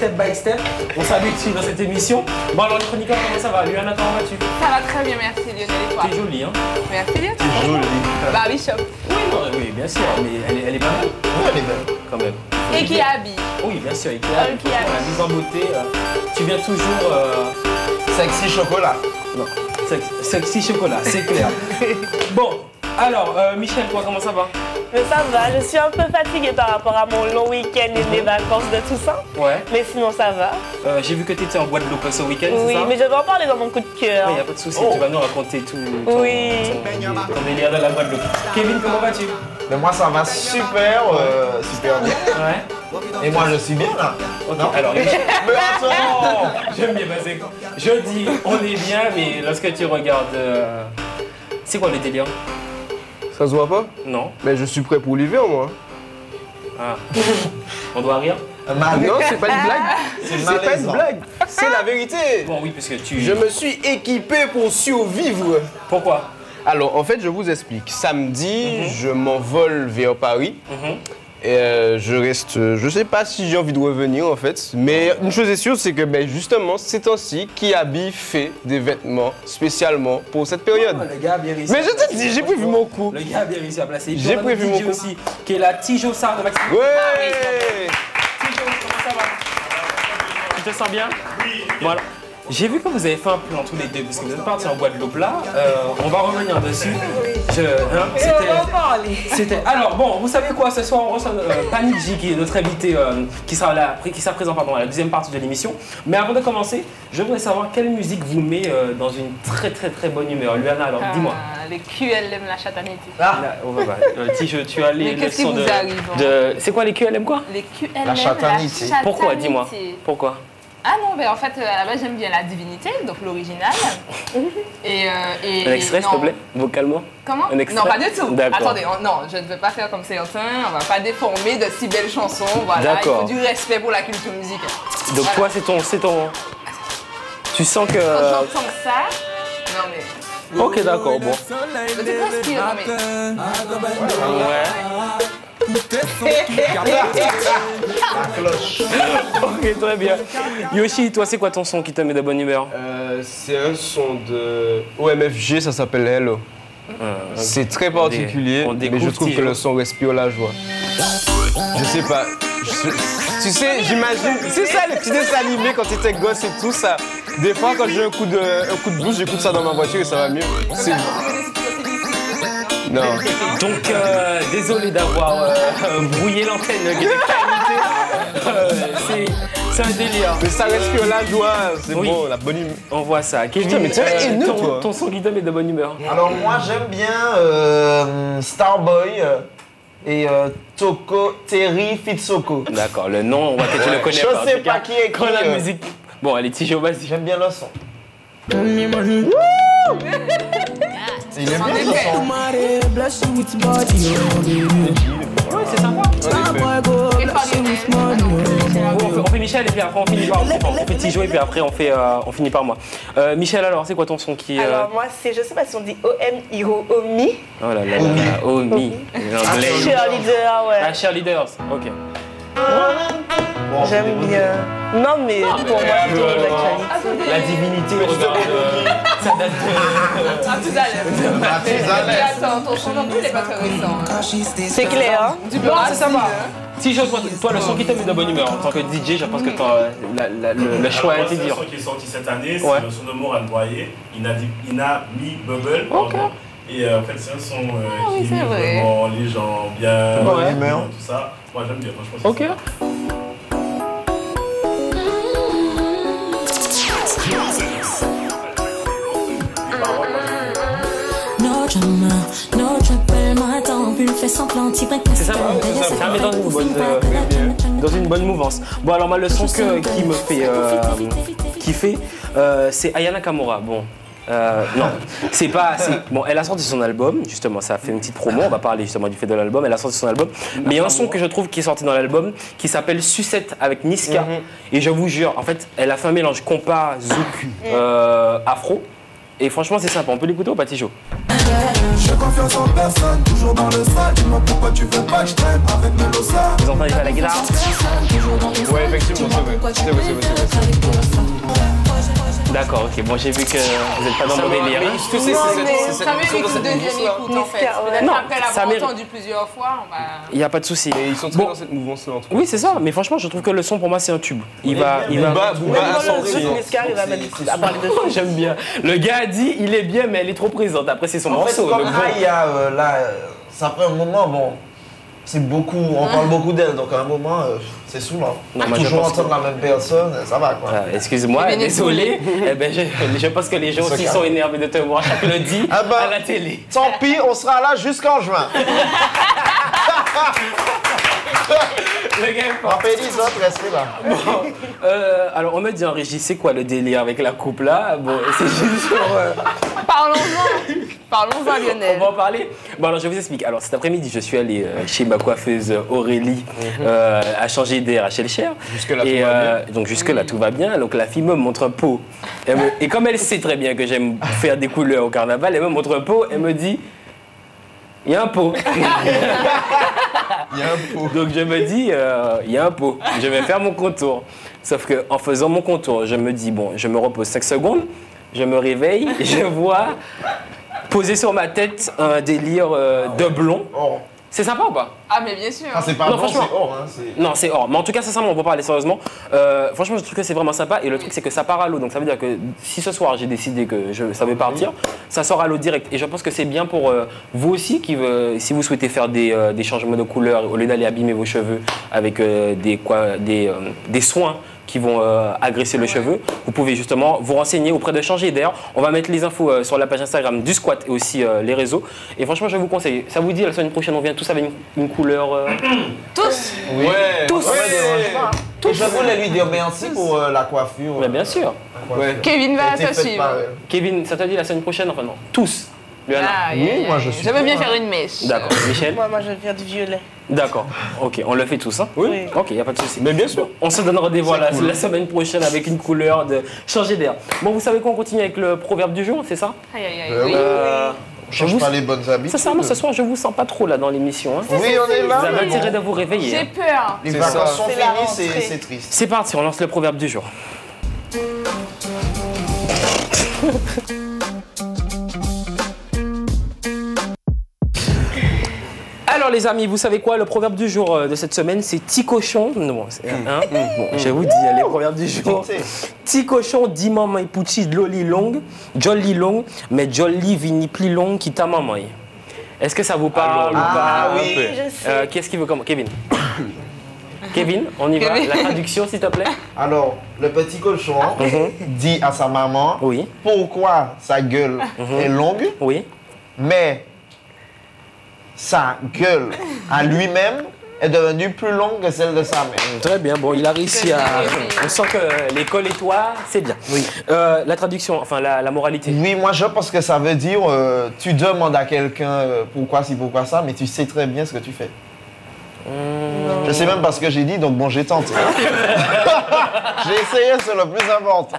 step by step. On s'habitue dans cette émission. Bon alors les chroniqueurs, comment ça va? Luana, comment vas-tu? Ça va très bien, merci Lionel et toi T'es jolie, hein? Merci Lionel. T'es jolie. Barbie Shop. Oui, non, oui, bien sûr, mais elle est, elle est pas mal. Oui, elle est belle. Quand même. Et qui habille. Oui, bien sûr, et qui qui a la mise en beauté. euh, tu viens toujours... euh, Sexy chocolat. Non, sex- sexy chocolat, c'est clair. bon, alors, euh, Michel, toi, comment ça va? Ça va, je suis un peu fatiguée par rapport à mon long week-end et mes vacances de tout ça. Ouais. Mais sinon, ça va. Euh, J'ai vu que tu étais en Guadeloupe ce week-end, Oui, ça? mais je vais en parler dans mon coup de cœur. Il n'y a pas de souci, tu vas nous raconter tout ton, Oui. ton- ton délire de la Guadeloupe. Kevin, comment vas-tu? Mais moi, ça va super, euh, super bien. Ouais. Et moi, je suis bien là. Non? alors, Mais attends j'aime bien passer. Je dis, on est bien, mais lorsque tu regardes. euh, C'est quoi le délire? Ça se voit pas Non Mais je suis prêt pour l'hiver, moi. Ah. On doit rire Non, c'est pas une blague. c'est pas une blague. C'est la vérité. Bon, oui, puisque tu. Je me suis équipé pour survivre. Pourquoi? Alors, en fait, je vous explique. Samedi, je m'envole vers Paris. Mhm. Et euh, je reste. euh, Je sais pas si j'ai envie de revenir, en fait. Mais une chose est sûre, c'est que ben, justement, ces temps-ci, qui habille fait des vêtements spécialement pour cette période. Le gars a bien réussi. Mais je te dis, j'ai prévu mon coup. Le gars a bien réussi à placer. J'ai prévu mon coup. aussi, qui est la Tijo Sar de Maxime. Ouais Tijo, comment ça va? Tu te sens bien? Oui. Bon alors, j'ai vu que vous avez fait un plan tous les deux, parce que vous êtes partis en Guadeloupe là. Euh, on va revenir dessus. Je, hein, c'était-. Alors bon, vous savez quoi Ce soir, on reçoit euh, qui est notre invité, euh, qui sera là, qui sera présent pardon, à la deuxième partie de l'émission. Mais avant de commencer, je voudrais savoir quelle musique vous met euh, dans une très très très bonne humeur. Luana, alors dis-moi. Ah, les QLM, la chatanité. Là, on va voir. Euh, Tijo, tu as les leçons vous de, hein de- C'est quoi les QLM quoi Les QLM, La chatanité. Pourquoi Dis-moi. Pourquoi Ah non, mais en fait, euh, à la base, j'aime bien la divinité, donc l'original. et, euh, et, Un extrait, s'il te plaît, vocalement? Comment? Un extrait Non, pas du tout. D'accord. Attendez, on- non, je ne veux pas faire comme certains. On va pas déformer de si belles chansons. Voilà, il D'accord. faut du respect pour la culture musicale. Donc Voilà. toi, c'est ton, c'est ton. Tu sens que. Quand j'entends ça. Ok, d'accord, bon. Mais C'est presque pire, non mais. Ouais. La cloche. Ok, très bien. Yoshi, toi, c'est quoi ton son qui te met de bonne humeur Euh, c'est un son de OMFG, ça s'appelle Hello. C'est très particulier, on mais je trouve que le son respire la joie. Je sais pas. je- tu sais, j'imagine. C'est ça les petits dessins animés quand t'étais gosse et tout ça. Des fois, quand j'ai un coup de, un coup de blues, j'écoute ça dans ma voiture et ça va mieux. C'est. Non. Donc, euh, désolé d'avoir euh, brouillé l'antenne. Euh, c'est, un délire. Mais ça respire la joie, c'est Oui. bon, la bonne humeur. On voit ça. Kevin, Putain, mais tu es haineux, ton, toi. ton son te met de bonne humeur. Alors moi, j'aime bien euh, Starboy euh, et euh, Toko Terry Fitsoko. D'accord, le nom, on voit que tu le connais Je pas. en sais tout cas. pas qui est Quand la euh. musique. Bon, allez, Tijo, vas-y. J'aime bien le son. C'est sympa. On, fait, Michel et puis après on finit par. on fait Tijo et puis après on, fait, euh, on finit par moi. Euh, Michel, alors, c'est quoi ton son qui. euh, Alors, moi, c'est, je sais pas si on dit O-M-I ou Omi. Oh là là là là, me. L'anglais. Cheerleader, ouais. Ah, cheerleaders, ok. J'aime bien. Non, mais pour moi, c'est toujours d'actualité. La divinité, regarde. euh, ça date de. Tout à l'heure. Mathusalem. Mais attends, ton son non plus, il est pas très récent. hein. C'est clair, hein Du Non, c'est sympa. hein. Tijo, toi, toi, le son qui te met de bonne humeur en tant que DJ, je pense que t'as- la- la- le, le choix a été dur. son qui est sorti cette année, c'est Ouais. le son de Moran Boyer, Ina, Ina Mi Bubble. Ok. Et euh, en fait, c'est un son euh, oui, qui c'est vrai. vraiment les gens bien, humeur. tout ça. Moi, j'aime bien, franchement. c'est Ok. ça. No trouble, fait semblant, break, C'est ça, ça, ça dans une bonne, dans une bonne mouvance. Bon, alors, moi, le son que- qui me fait euh, kiffer, euh, c'est Ayana Kamura. Bon. Euh, non, c'est pas. c'est- Bon, elle a sorti son album, justement, ça a fait une petite promo. On va parler justement du fait de l'album. Elle a sorti son album. Mais il y a un son que je trouve qui est sorti dans l'album qui s'appelle Sucette avec Niska. Et je vous jure, en fait, elle a fait un mélange compas, zouk, euh, afro. Et franchement, c'est sympa. On peut l'écouter ou pas, Tijo? J'ai confiance en personne, toujours dans le sale. Dis-moi pourquoi tu veux pas que je traîne avec. Vous entendez pas la guitare? Ouais, effectivement, c'est. C'est vrai, c'est vrai, c'est vrai. D'accord, ok. Bon, j'ai vu que vous n'êtes pas dans mon délire. mais hein. tu sais, Non, c'est mais cette- émission dans cette deuxième mouvance-là. écoute en fait. Peut-être après l'avoir entendu plusieurs fois, on va... Il n'y a pas de souci. Et ils sont très dans cette mouvance-là, en tout cas. Oui, c'est ça. Mais franchement, je trouve que le son, pour moi, c'est un tube. Il va. Il va... J'aime bien. Le gars a dit, il est bien, mais elle est trop présente. Après, c'est son En fait, morceau. comme euh, là, euh, ça prend un moment, bon, c'est beaucoup, on parle beaucoup d'elle, donc à un moment, euh, c'est saoulant. Non, moi, je Toujours entendre la même personne, ça va quoi. Ah, Excuse-moi, désolé. Eh ben, je, je pense que les gens aussi sont énervés de te voir chaque lundi Ah bah. à la télé. Tant pis, on sera là jusqu'en juin. Le est On les autres, restez là. Euh, alors, on me dit en régie, c'est quoi le délire avec la coupe là? Bon, c'est juste euh, Parlons-en Parlons-en on Lionel va en parler. Bon, alors je vous explique. Alors cet après-midi, je suis allé euh, chez ma coiffeuse Aurélie euh, à changer d'air à Cher. Jusque-là, Et tout va euh, donc jusque-là, tout va bien. Donc la fille me montre un pot. Me- Et comme elle sait très bien que j'aime faire des couleurs au carnaval, elle me montre un pot. Elle me dit, il y a un pot. Il y a un pot. Donc je me dis, euh, il y a un pot, je vais faire mon contour. Sauf qu'en faisant mon contour, je me dis, bon, je me repose 5 secondes, je me réveille, je vois poser sur ma tête un délire euh, de blond. C'est sympa ou pas? Ah mais bien sûr Ah, c'est pas Non, bon, c'est franchement. or. Hein, Non, c'est hors. Mais en tout cas, sincèrement, on peut parler sérieusement. Euh, franchement, je trouve que c'est vraiment sympa. Et le truc, c'est que ça part à l'eau. Donc ça veut dire que si ce soir j'ai décidé que je, ça veut partir, ça sort à l'eau direct. Et je pense que c'est bien pour euh, vous aussi, qui, veut- si vous souhaitez faire des, euh, des changements de couleur, au lieu d'aller abîmer vos cheveux avec euh, des, quoi, des, euh, des soins qui vont euh, agresser le cheveu, vous pouvez justement vous renseigner auprès de Changer. D'ailleurs, on va mettre les infos euh, sur la page Instagram du squat et aussi euh, les réseaux. Et franchement, je vous conseille. Ça vous dit, la semaine prochaine, on vient tous avec une, une couleur. euh, Tous Ouais. Tous. Ouais. Et je voulais lui dire merci pour euh, la coiffure. Mais bien sûr. Ouais. Kevin va faite suivre. Kevin, ça te dit la semaine prochaine Enfin non, tous. Aïe, Oui, moi, je suis Je veux bien faire une mèche D'accord. Michel Moi, moi, je viens du violet. D'accord. Ok, on le fait tous, hein Oui. Ok, il a pas de souci. Mais bien sûr. On se donne rendez-vous la, la semaine prochaine avec une couleur de changer d'air. Bon, vous savez qu'on continue avec le proverbe du jour, c'est ça? Aïe aïe aïe Euh, oui. Euh, On change vous- pas les bonnes habitudes. Sincèrement, ce soir, je vous sens pas trop là dans l'émission. Hein. Oui, on est là. Vous avez intérêt de vous réveiller. J'ai hein. peur Les C'est vacances sont finies, c'est triste. C'est parti, on lance le proverbe du jour. Alors les amis, vous savez quoi? Le proverbe du jour euh, de cette semaine, c'est petit cochon. Non, c'est- hein? Bon, je vous dis, les proverbes du jour. Petit cochon dit maman de l'oli long, jolly long, mais jolly vini plus long qui ta maman. Est-ce que ça vous parle ou Ah, pas oui, je sais. Euh, Qu'est-ce qui veut comment Kevin Kevin, on y va? La traduction, s'il te plaît. Alors, le petit cochon dit à sa maman Oui, pourquoi sa gueule est longue, oui. mais sa gueule à lui-même est devenue plus longue que celle de sa mère. Très bien, bon, il a réussi à. On sent que l'école et toi, c'est bien. Oui. la traduction, enfin la, la moralité. Oui, moi je pense que ça veut dire euh, tu demandes à quelqu'un euh, pourquoi si pourquoi ça, mais tu sais très bien ce que tu fais. Je sais même pas ce que j'ai dit, donc bon, j'ai tenté. j'ai essayé, c'est le plus important.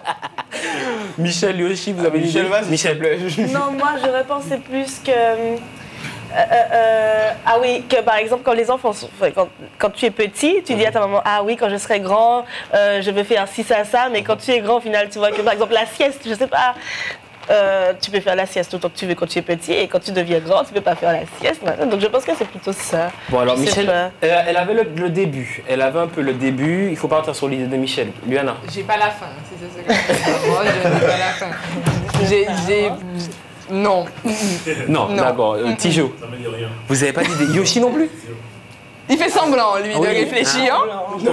Michel, lui aussi, vous avez une Michel, plaît. Non, moi, j'aurais pensé plus que. Euh, euh, euh, ah oui, que par exemple, quand les enfants sont. Quand, quand tu es petit, tu dis à ta maman Ah oui, quand je serai grand, euh, je vais faire ci, ça, ça. Mais quand tu es grand, au final, tu vois que par exemple, la sieste, je sais pas. euh, tu peux faire la sieste autant que tu veux quand tu es petit et quand tu deviens grand, tu peux pas faire la sieste. maintenant. Donc je pense que c'est plutôt ça. Bon, alors Je Michel, elle, elle avait le, le début. Elle avait un peu le début. Il faut partir sur l'idée de Michel. Luana. J'ai pas la fin, c'est ça ce que je veux dire. Moi, je n'ai pas la fin. J'ai. Non. Non, Non. d'accord. Euh, Tijo, Ça me dit rien. vous avez pas d'idée. Yoshi non plus Il fait semblant, lui, de Oui. réfléchir.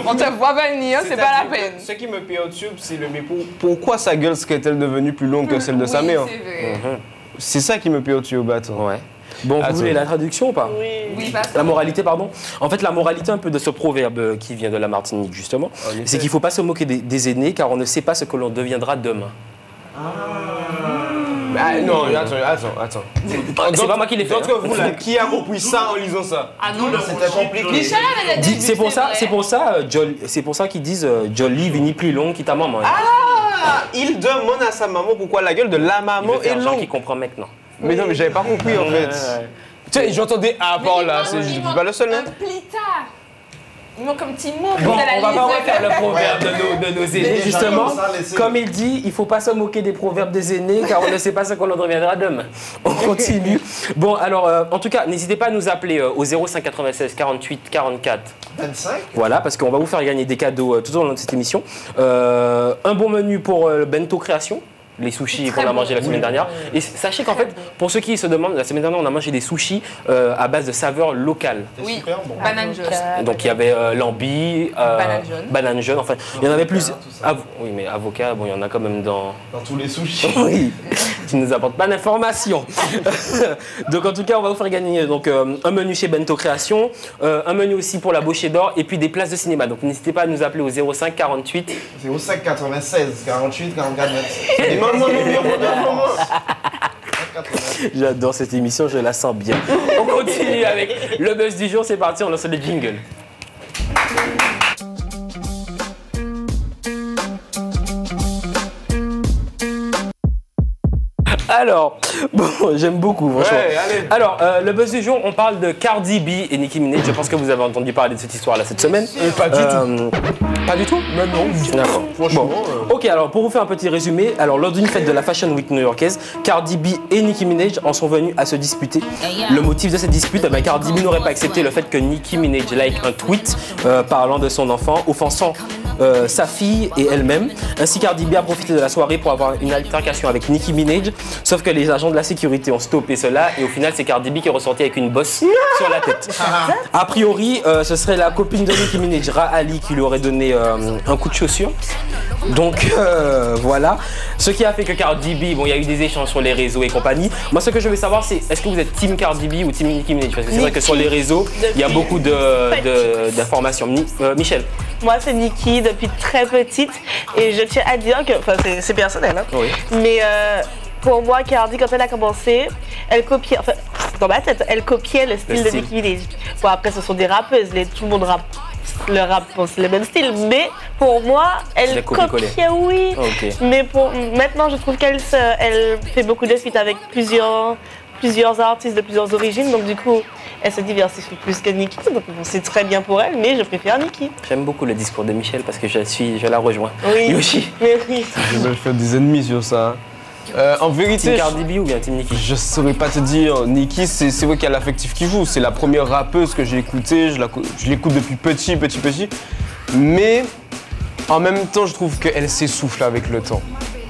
On te voit venir, c'est pas la peine. Ce qui me perturbe, c'est le mais pour- pourquoi sa gueule serait-elle devenue plus longue que celle de sa Oui, mère c'est vrai. C'est ça qui me perturbe, attends. Ouais. Bon, vous voulez la traduction ou pas Oui. Oui, pas La moralité, pardon. En fait, la moralité un peu de ce proverbe euh, qui vient de la Martinique, justement, c'est qu'il ne faut pas se moquer des, des aînés car on ne sait pas ce que l'on deviendra demain. Ah, non, attends, attends, attends. C'est pas moi qui l'ai fait. D'entre hein. vous là, qui a compris ça en lisant ça Ah non, C'était compliqué. C'est pour ça, c'est pour ça, c'est pour ça qu'ils disent euh, Jolly vini plus long qui ta maman. Ah, il demande à sa maman pourquoi la gueule de la maman est longue. qui comprend maintenant. Mais non, mais j'avais pas compris en fait. Tu sais, j'entendais ah par là, c'est- je suis pas le seul. hein. Un manque un petit mot. Bon, on va pas refaire le proverbe de nos, de nos aînés, justement. comme il dit, il faut pas se moquer des proverbes des aînés, car on ne sait pas ce qu'on en deviendra demain. On continue. Bon, alors, euh, en tout cas, n'hésitez pas à nous appeler euh, au 05 96 48 44 25 Voilà, parce qu'on va vous faire gagner des cadeaux euh, tout au long de cette émission. Euh, un bon menu pour euh, le bento création. Les sushis qu'on a mangé la semaine dernière. Et sachez qu'en fait, pour ceux qui se demandent, la semaine dernière, on a mangé des sushis euh, à base de saveurs locales. Oui. super bon. Banane jaune. Donc il y avait euh, lambi, euh, Banane jaune. banane jaune, enfin il y en avait plus. Avo- oui mais avocat, bon il y en a quand même dans. Dans tous les sushis. Oui, tu ne nous apportes pas d'informations. donc en tout cas on va vous faire gagner donc, euh, un menu chez Bento Création, euh, un menu aussi pour la Baucher d'Or et puis des places de cinéma. Donc n'hésitez pas à nous appeler au 05 48. C'est au 5 96, 48, 44, 26. Et maman, numéro de maman. 96. J'adore cette émission, je la sens bien. On continue avec le buzz du jour, c'est parti, on lance le jingle. Alors, bon, j'aime beaucoup, franchement. Ouais, allez. Alors, euh, le buzz du jour, on parle de Cardi B et Nicki Minaj. Je pense que vous avez entendu parler de cette histoire-là cette semaine. pas du tout. Pas du tout Mais non, D'accord. Franchement, Bon. Ok, alors pour vous faire un petit résumé, alors lors d'une fête de la Fashion Week new-yorkaise, Cardi B et Nicki Minaj en sont venus à se disputer. Le motif de cette dispute, eh ben, Cardi B n'aurait pas accepté le fait que Nicki Minaj like un tweet euh, parlant de son enfant, offensant euh, sa fille et elle-même. Ainsi, Cardi B a profité de la soirée pour avoir une altercation avec Nicki Minaj, sauf que les agents de la sécurité ont stoppé cela et au final, c'est Cardi B qui est ressorti avec une bosse sur la tête. A priori, euh, ce serait la copine de Nicki Minaj, Ra Ali, qui lui aurait donné euh, un coup de chaussure. Donc euh, voilà, ce qui a fait que Cardi B, bon, il y a eu des échanges sur les réseaux et compagnie. Moi, ce que je veux savoir, c'est est-ce que vous êtes Team Cardi B ou Team Nicki Minaj? Parce que c'est vrai que sur les réseaux, il y a beaucoup de- de- d'informations. Mi- euh, Michel, Moi, c'est Nikki depuis très petite. Et je tiens à dire que, enfin, c'est- personnel, hein. Oui. Mais euh, pour moi, Cardi, quand elle a commencé, elle copiait, enfin, dans ma tête, elle copiait le style de style. Nicki Minaj. Bon, après, ce sont des rappeuses, les- tout le monde rappe. Le rap, bon, c'est le même style, mais pour moi, elle copiait, oui. Mais pour maintenant, je trouve qu'elle elle fait beaucoup de feats avec plusieurs, plusieurs artistes de plusieurs origines, donc du coup, elle se diversifie plus que Nicki. Donc bon, c'est très bien pour elle, mais je préfère Nicki. j'aime beaucoup le discours de Michel parce que je suis, je la rejoins. Oui. Yoshi, Mais oui. je vais faire des ennemis sur ça. Euh, en vérité, Cardi B ou bien Team Nicki Je saurais pas te dire, Nicki, c'est c'est vrai qu'il y a l'affectif qui joue. C'est la première rappeuse que j'ai écoutée, je la cou- je l'écoute depuis petit, petit, petit. Mais en même temps, je trouve qu'elle s'essouffle avec le temps.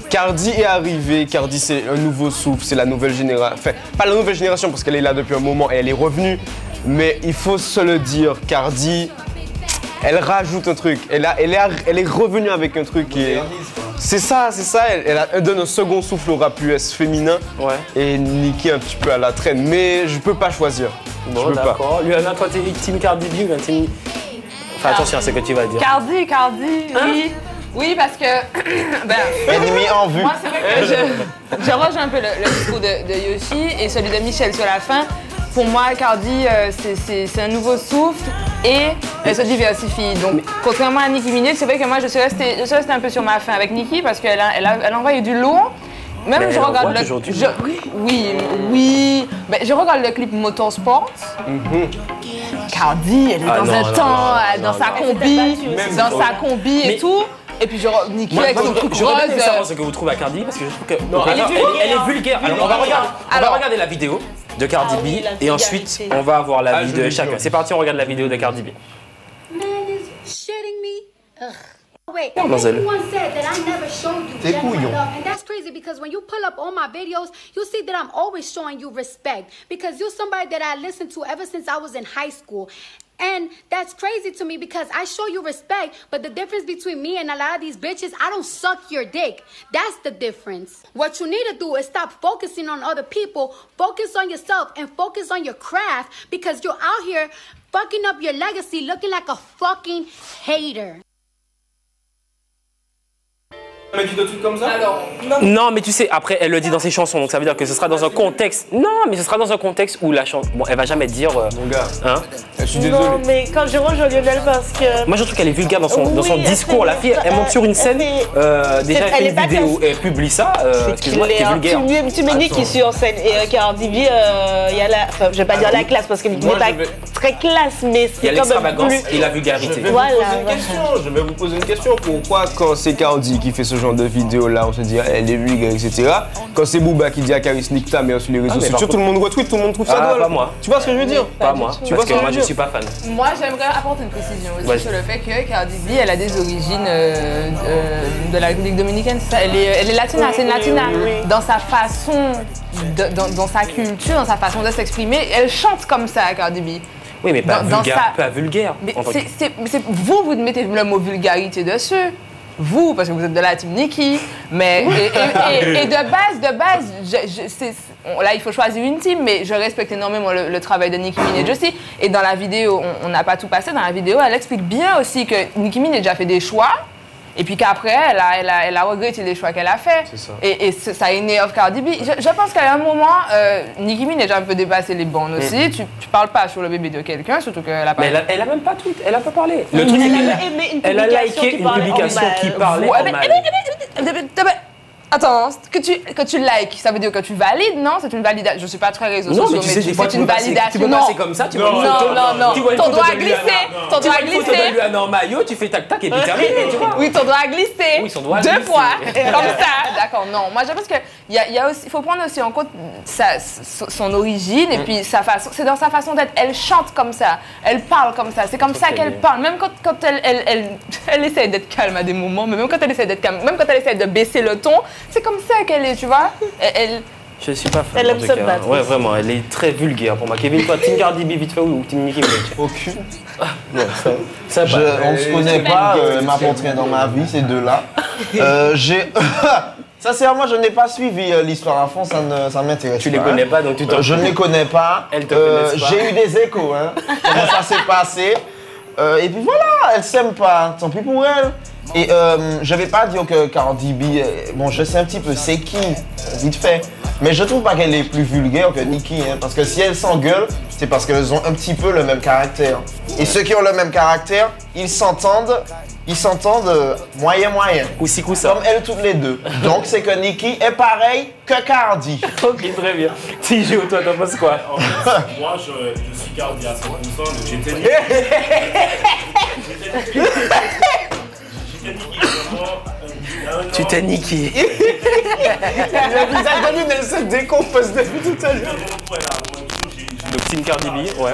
Cardi est arrivée, Cardi c'est un nouveau souffle, c'est la nouvelle génération. Enfin, pas la nouvelle génération parce qu'elle est là depuis un moment et elle est revenue. Mais il faut se le dire, Cardi, elle rajoute un truc. Elle, a- elle, elle est revenue avec un truc qui est. C'est ça, c'est ça. Elle, elle a- elle donne un second souffle au rap US féminin Ouais. et Nicki un petit peu à la traîne. Mais je peux pas choisir. je Bon, peux pas. d'accord. Luana, toi, t'es Team Cardi B ou Team. Fais attention à ce que tu vas dire. Cardi, Cardi, oui. Oui, parce que. ben, Ennemi en vue. moi, c'est vrai que je, je rejoins un peu le, le discours de, de Yoshi et celui de Michel sur la fin. Pour moi, Cardi, euh, c'est- c'est c'est un nouveau souffle et elle se diversifie. Donc, contrairement à Nicki Minaj, c'est vrai que moi, je suis restée, je suis restée un peu sur ma fin avec Nicki parce qu'elle a, elle a, elle a envoyé du lourd. Même Mais je regarde envoie le je- oui, oui. Ben, je regarde le clip Motorsport. Cardi, elle est Ah dans non, un non, temps, non, dans non, sa non. combi, dans sa combi Mais- et tout. Et puis je re- Nicki Moi, avec son truc aimé rose. savoir ce que vous trouvez à Cardi parce que je trouve que Non, elle, elle est elle- vulgaire. elle est vulgaire. Alors on va regarder, on va Alors- regarder la vidéo de Cardi Ah B oui, la et ensuite on va avoir Ah, l'avis je de chacun. C'est parti, on regarde la vidéo de Cardi B. Man is shitting me. Ugh. Wait, everyone said that I never showed you T'es genuine couillon. love, and that's crazy because when you pull up all my videos, you see that I'm always showing you respect because you're somebody that I listened to ever since I was in high school. And that's crazy to me because I show you respect, but the difference between me and a lot of these bitches, I don't suck your dick. That's the difference. What you need to do is stop focusing on other people, focus on yourself, and focus on your craft because you're out here fucking up your legacy looking like a fucking hater. Mais tu de trucs comme ça Non, mais tu sais, après, elle le dit dans ses chansons, donc ça veut dire que ce sera dans un contexte. Non, mais ce sera dans un contexte où la chanson. Bon, elle va jamais dire. euh, Mon gars, hein? je suis désolé. Non, mais quand je rejoins Lionel parce que. Moi, je trouve qu'elle est vulgaire dans son, dans son discours. La fille, elle monte sur une elle scène, fait- euh, déjà, elle Elle fait est une pas vidéo, elle publie ça. euh, Excuse-moi, qui est clair. vulgaire. Tu mets, tu mets Nicki sur scène et euh, Cardi B, euh, il y a la. Enfin, je vais pas dire la classe parce Moi, n'est pas très classe, mais Il y a c'est l'extravagance et la Je vulgarité. vais Voilà, vous poser une voilà. question. Je vais vous poser une question. Pourquoi quand c'est Cardi qui fait ce genre de vidéo là, on se dit elle est vulgaire, etc. Quand c'est Booba qui dit à Caris nique ta mère sur les réseaux Ah, mais sociaux, tout le monde retweet, tout le monde trouve ça Ah, drôle. pas moi. Tu vois ce que je veux dire Pas moi, Tu parce vois ce que moi, je suis pas fan. Moi, j'aimerais apporter une précision aussi sur le fait que Cardi B, elle a des origines euh, euh, de la République dominicaine. c'est ça Elle est, elle est latina, c'est une latina. oui, oui. Dans sa façon, de- dans, dans sa culture, dans sa façon de s'exprimer, elle chante comme ça, Cardi B. Oui, mais pas Dans- dans vulgaire. sa- Pas vulgaire. Mais en vous, vous mettez le mot vulgarité dessus. Vous, parce que vous êtes de la team Nicki. Mais, et, et- et- et de base, de base, je- je- là, il faut choisir une team, mais je respecte énormément le, le travail de Nicki Minaj aussi. Et dans la vidéo, on- on n'a pas tout passé, dans la vidéo, elle explique bien aussi que Nicki Minaj a fait des choix. Et puis qu'après, elle a, elle, a, elle a regretté les choix qu'elle a fait. C'est ça. Et, et ça énerve Cardi B. Je, je pense qu'à un moment, euh, Nicki Minaj a un peu dépassé les bornes aussi. Tu, tu parles pas sur le bébé de quelqu'un, surtout qu'elle a pas... Mais elle a, elle a même pas tweet, elle a pas parlé. Le truc, Elle a qu'elle a- aimé une elle a publication liké qui une parlait en publication mal. qui parlait Attends, que tu, que tu likes, ça veut dire que tu valides, non? C'est une validation. Je suis pas très réseau Non, sociaux, mais tu sais, c'est une passer, tu validation. peux Non, passer comme ça, tu vois non, une photo. non, non. Tu vois une Ton doigt de a lui glissé, en- ton tu doigt vois a une photo glissé. de lui en maillot, tu fais tac tac et puis terminé, tu vois. Oui, ton doigt a glissé. Oui, son doigt Deux fois. Comme ça. D'accord, non. Moi, je pense qu'il y a, il y a aussi, il faut prendre aussi en compte sa- son origine et Mm. puis sa façon. C'est dans sa façon d'être. Elle chante comme ça. Elle parle comme ça. C'est comme ça qu'elle parle. Même quand, quand elle, elle, elle, elle essaie d'être calme à des moments, mais même quand elle essaie d'être calme, même quand elle essaie de baisser le ton, c'est comme ça qu'elle est, tu vois. Elle, elle- Je suis pas fan. Elle aime se battre Ouais, vraiment, elle est très vulgaire pour moi. Kevin, toi, Team Cardi B, vite fait ou Team Nicki Minaj? Aucune. Non, ça, ça Je- va. on ne se connaît pas, euh, elle m'a montré dans ma vie, ces deux-là. Euh, j'ai. Sincèrement, je n'ai pas suivi euh, l'histoire à fond, ça ne ça m'intéresse Tu pas. les connais pas, donc tu t'en Euh, Je ne les connais pas. Elles te Euh, connaissent pas. J'ai eu des échos, hein. Comment ça s'est passé. Euh, et puis voilà, elle s'aime pas, tant pis pour elle. Et euh, je vais pas dire que Cardi B, euh, bon, je sais un petit peu c'est qui, vite fait. Mais je trouve pas qu'elle est plus vulgaire que Nicki, hein, parce que si elles s'engueulent, c'est parce qu'elles ont un petit peu le même caractère. Et ceux qui ont le même caractère, ils s'entendent, ils s'entendent euh, moyen moyen. Coussi coussa. Comme elles toutes les deux. Donc c'est que Nicki est pareil que Cardi. Ok, très bien. Si Géo, toi, t'en penses quoi? En fait, moi, je, je suis Cardi à 100%, donc j'étais Nicki. Tu t'es Nicki. Le visage de lui, Nelson décompose depuis tout à l'heure. Moi, Donc Team Cardi B, ouais.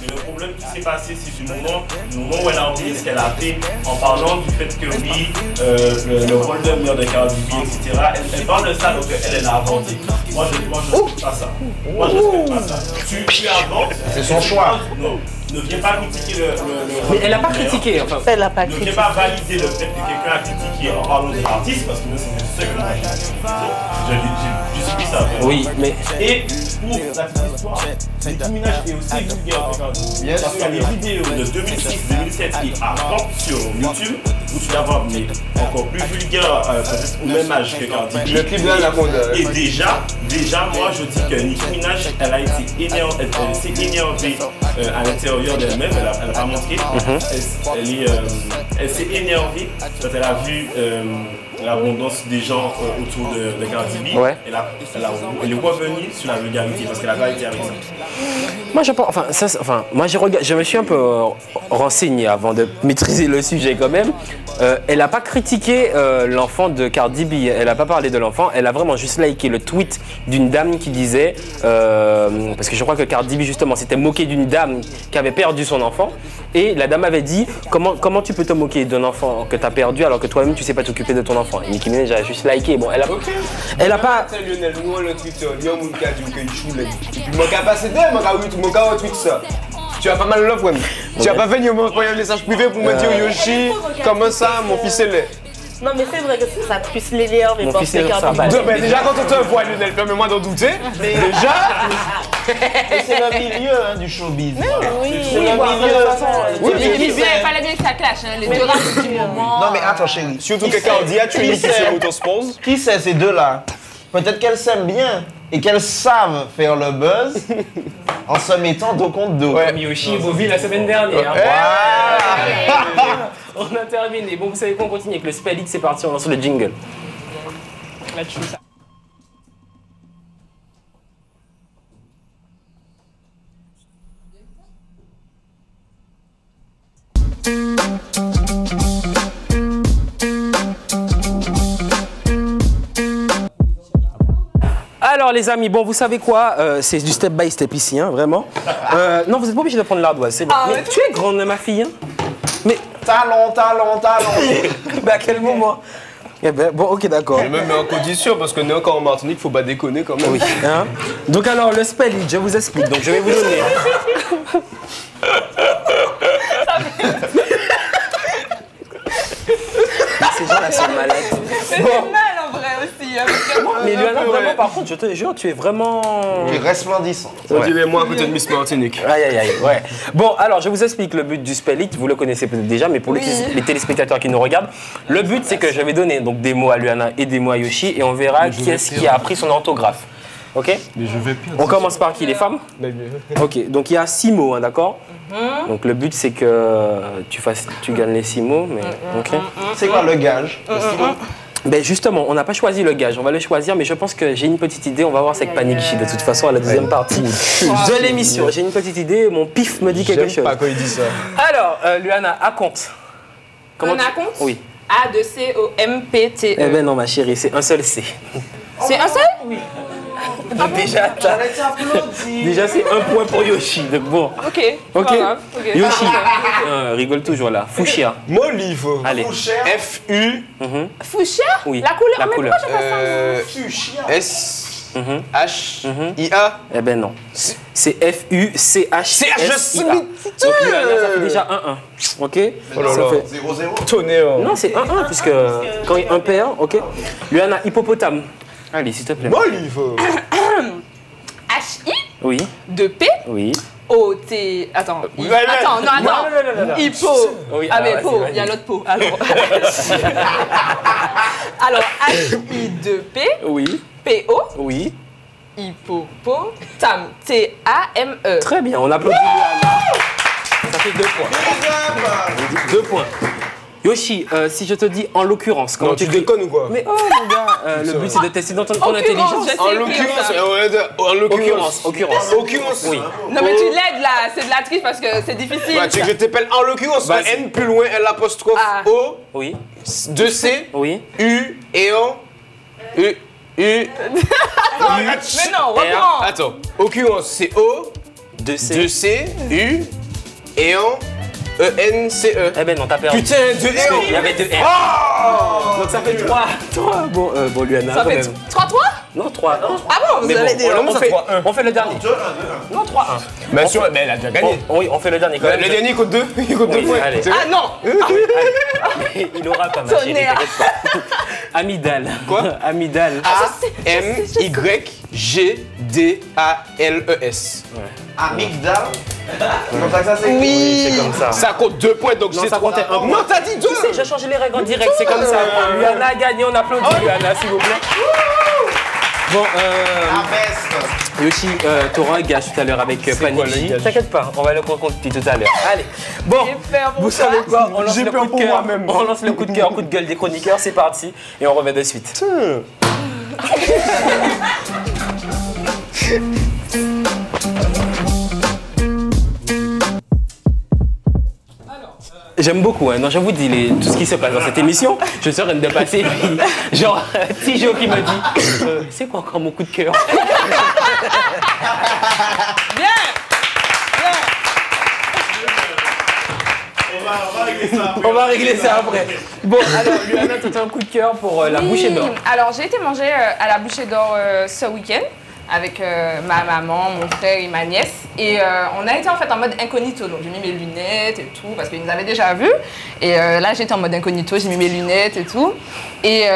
Mais le problème qui s'est passé, c'est du moment, du moment où elle a oublié ce qu'elle a fait en parlant du fait que oui, euh, le, le rôle de mère de Cardi B, etc. Elle, elle parle de ça, donc elle, elle a inventé. Moi, je moi, je respecte pas ça. Moi, je respecte pas ça. Tu, tu inventes. C'est son choix. Non, ne viens pas critiquer le. le, le Mais elle a pas de critiqué, enfin. Elle a pas Ne viens critiqué. pas valider le fait que quelqu'un a critiqué en parlant de l'artiste, parce que moi, c'est ce que moi j'ai subi ça. vraiment. Oui, mais Et pour la petite histoire, Nicki Minaj est aussi vulgaire que Cardi B. Bien Parce qu'il y a des vidéos de 2006-2007 et avant sur YouTube où tu vas voir mais encore plus vulgaire, euh, peut-être au même âge que Cardi B. Le clip là, la mode. Et déjà, déjà, moi je dis que Nicki Minaj, elle a été énervée, elle, s'est énervée euh, à l'intérieur d'elle-même, elle a, elle a pas montré. Elle, elle euh, elle s'est énervée quand elle a vu euh, l'abondance des gens euh, autour de, de Cardi B. Ouais. Elle, a, elle, a- elle est revenue sur la vulgarité parce qu'elle n'a pas été avec ça. Moi, je pense, enfin, ça, c'est- enfin, moi, j'ai regard- je me suis un peu euh, renseigné avant de maîtriser le sujet quand même. Euh, elle n'a pas critiqué l'enfant de Cardi B. Elle n'a pas parlé de l'enfant. Elle a vraiment juste liké le tweet d'une dame qui disait, parce que je crois que Cardi B justement s'était moqué d'une dame qui avait perdu son enfant. Et la dame avait dit, comment, comment tu peux te moquer d'un enfant que tu as perdu alors que toi-même tu sais pas t'occuper de ton enfant? Et Nicki Minaj a juste liké. Bon, elle a, Ok. elle a pas. Lionel. Tu as pas mal love, ouais. Tu as pas venu m'envoyer un message privé pour me dire Yoshi, comment ça, mon fils est. Non, mais c'est vrai que ça puisse Cardi ça B- va. Donc, ben, déjà quand on te voit, Lionel, permets-moi d'en douter. Déjà, Et c'est le milieu hein, du showbiz. voilà. Oui, C'est le oui, milieu. Oui, Il mais c'est fallait bien que ça clash, hein, les deux races du moment. Non, mais attends, chérie. Surtout que quand on sait- dit à tu sur Autospose. Qui sait ces deux-là Peut-être qu'elles s'aiment bien et qu'elles savent faire le buzz en se mettant dos contre dos. Comme Yoshi et Bovie la semaine dernière. Voilà. On a terminé. Bon, vous savez quoi, on continue avec le Spell It, c'est parti, on lance le jingle. Alors les amis, bon vous savez quoi, euh, c'est du step by step ici, hein, vraiment. Euh, non, vous n'êtes pas obligé de prendre l'ardoise, c'est bon. Ah, Mais tu es grande ma fille, hein Mais Talon, talon, talon. bah, à quel moment Eh ben, bon, ok, d'accord. Je me mets en condition parce qu'on est encore en Martinique, faut pas déconner quand même. Oui. hein. Donc alors le spell it, je vous explique. Donc je vais vous donner. Ces gens-là sont malades. C'est Mais Luana, vraiment, ouais. par contre, je te jure, tu es vraiment. Tu es resplendissant. On dirait moi à côté de Miss Martinique. Aïe aïe aïe, ouais. Bon, alors je vous explique le but du spell it, vous le connaissez peut-être déjà, mais pour les, Oui. télé- les téléspectateurs qui nous regardent, le but c'est que je vais donner donc des mots à Luana et des mots à Yoshi et on verra qui est-ce qui a appris son orthographe. Ok Mais je vais pire. On commence par qui Les femmes Ok, donc il y a six mots, hein, d'accord Donc le but c'est que tu fasses, tu gagnes les six mots, mais ok. C'est quoi le gage? Ben justement, on n'a pas choisi le gage, on va le choisir, mais je pense que j'ai une petite idée, on va voir ça avec Panichi de toute façon à la deuxième partie de l'émission. J'ai une petite idée, mon pif me dit quelque chose. pas quand il dit ça. Alors, euh, Luana, à compte. Un tu- acompte Oui. A de C O M P T Eh E. ben non, ma chérie, c'est un seul C. C'est un seul? Donc déjà, déjà c'est un point pour Yoshi. Donc bon. Ok. Ok. pas grave, ok. Yoshi, euh, rigole toujours là. Fuchsia. Mon livre. Allez. F-U. Fuchsia Oui, La couleur la mais couleur. pourquoi j'ai pas ça euh, S. H. I. A. Eh ben non. C'est F-U-C-H. C-H-S-I. Donc Luana, ça fait déjà 1-1. Ok Oh là Ça là. fait- 0-0. Tonnerre. Non, c'est 1-1, puisque quand il y a un pair, ok Luana, hippopotame. Allez, s'il te plaît. Mon livre. H I Oui, de P oui. O T. Attends. I-. Attends, non, attends. Non, non, non, non, non. Hippo. Oui, ah, mais po, vas-y. il y a l'autre po. Alors. Alors, H I de P Oui, P O oui. hippopotame. T A M E. Très bien, on applaudit. Ça fait deux points. Deux points. Yoshi, euh, si je te dis en l'occurrence, comment Non, tu déconnes ou quoi Mais oh mon gars, euh, le but c'est de tester ton, ton intelligence. En l'occurrence, en l'occurrence. Occurrence, occurrence. Occurrence. Oui. Non, mais tu l'aides là, c'est de la triche parce que c'est difficile. Bah, tu je t'appelle en l'occurrence. Un N plus loin, L apostrophe Ah. O, Oui, 2 C, oui. U et O. U, U. Mais non, reprends. Attends, occurrence, c'est O, Deux C. 2 C, U et O, E, N, C, E. Eh ben non, t'as perdu. Putain, 2 et O. Il y avait deux R. Donc ça fait 3. 3. Bon, euh, bon Luana, Ça quand fait même. 3-3 Non, 3. Ah bon, vous Mais bon, allez dire. on, on ça, fait, 3-1. on fait le dernier. Non, 3-1. Bien sûr, mais elle a déjà gagné. On- oui, on fait le dernier quand Le même. dernier il compte 2, il compte 2 Oui, points. Ah non Mais il aura pas ma chérie, Tonnerre. t'inquiète pas. Amidale. Quoi? Amidale. A, M, Y, G, D, A, L, E, S. Amygdale. C'est comme ça Oui, c'est comme ça. Ça compte 2 points, donc ça trois. comptait un point. Non, t'as dit 2 Tu sais, j'ai changé les règles en direct, c'est comme ça. Luana a gagné, on applaudit Luana, s'il vous plaît. Bon, euh. Yoshi, euh, t'auras un gage tout à l'heure avec euh, gage T'inquiète pas, on va le compter tout à l'heure. Allez, bon, J'ai vous savez quoi On lance J'ai le peur coup de pour cœur. moi-même. On lance le coup de cœur, coup de gueule des chroniqueurs, c'est parti. Et on revient de suite. J'aime beaucoup, hein. non, je vous dis les- tout ce qui se passe dans cette émission. Je suis en train de passer, puis, genre, Tijo qui me dit euh, C'est quoi encore mon coup de cœur? Bien On va, on va régler ça. Après. Bon, alors, Luana, t'as un coup de cœur pour euh, la Oui. bouchée d'or. Alors, j'ai été manger euh, à la bouchée d'or euh, ce week-end avec euh, ma maman, mon frère et ma nièce. Et euh, on a été en fait en mode incognito. Donc, j'ai mis mes lunettes et tout parce qu'ils nous avaient déjà vus. Et euh, là, j'étais en mode incognito, j'ai mis mes lunettes et tout. Et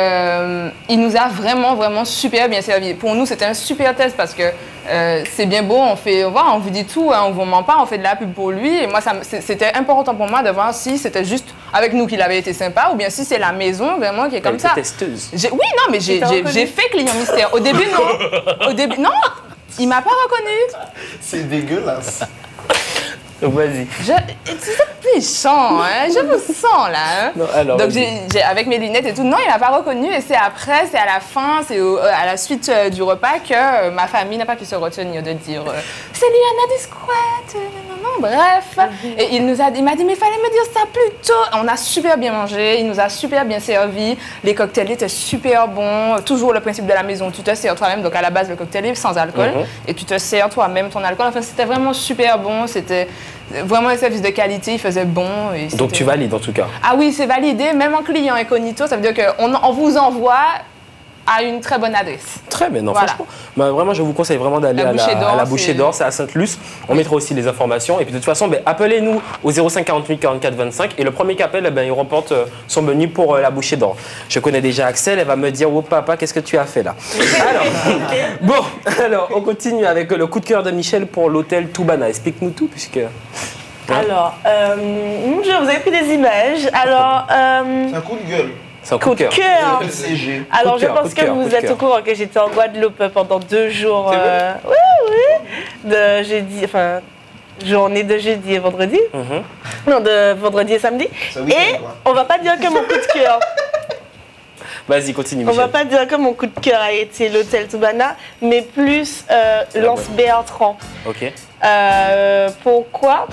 il nous a vraiment, vraiment super bien servi. Pour nous, c'était un super test parce que euh, c'est bien beau, on fait, voilà, on vous dit tout, hein, on vous ment pas, on fait de la pub pour lui. Et moi, c'était important pour moi de voir si c'était juste avec nous qu'il avait été sympa ou bien si c'est la maison vraiment qui est comme Elle ça. testeuse. Oui, non, mais j'ai fait client mystère. Au début, non. Au début, non. Il m'a pas reconnu. C'est dégueulasse. Vas-y. Je, tu es méchant, hein. Je vous sens là. hein. Non, alors, Donc vas-y. j'ai, avec mes lunettes et tout, non, il m'a pas reconnu et c'est après, c'est à la fin, c'est euh, à la suite euh, du repas que euh, ma famille n'a pas pu se retenir de dire euh, c'est Liana euh, non, non, bref. Et il nous a, il m'a dit mais fallait me dire ça plus tôt. On a super bien mangé, il nous a super bien servi, les cocktails étaient super bons, toujours le principe de la maison, tu te sers toi-même. Donc à la base le cocktail est sans alcool Mhm. et tu te sers toi-même ton alcool. Enfin c'était vraiment super bon, c'était vraiment un service de qualité, il faisait bon. et Donc tu valides en tout cas. ah oui, c'est validé, même en client incognito, ça veut dire qu'on on vous envoie à une très bonne adresse. Très bien, non, Voilà. franchement. bah, vraiment, je vous conseille vraiment d'aller à, la, à Bouchée d'Or, c'est à Sainte-Luce. On mettra aussi les informations. Et puis de toute façon, ben, appelez-nous au 05 48 44 25. Et le premier qui appelle, ben, il remporte euh, son menu pour euh, la Bouchée d'Or. Je connais déjà Axel, elle va me dire Oh papa, qu'est-ce que tu as fait là? Alors, bon, alors on continue avec le coup de cœur de Michel pour l'hôtel Toubana. Explique-nous tout, puisque. Alors, euh, vous avez pris des images. Alors, euh, C'est un coup de gueule. C'est un coup, coup de cœur. Alors, Coup de je pense que vous êtes au courant que j'étais en Guadeloupe pendant deux jours. Euh, oui, oui. De jeudi, enfin, journée de jeudi et vendredi. Mhm. Non, de vendredi et samedi. Et quoi. on va pas dire que mon coup de cœur. Vas-y, continue, On va Michel. pas dire que mon coup de cœur a été l'hôtel Toubana, mais plus euh, Lance Bertrand. Ok. Euh, pourquoi?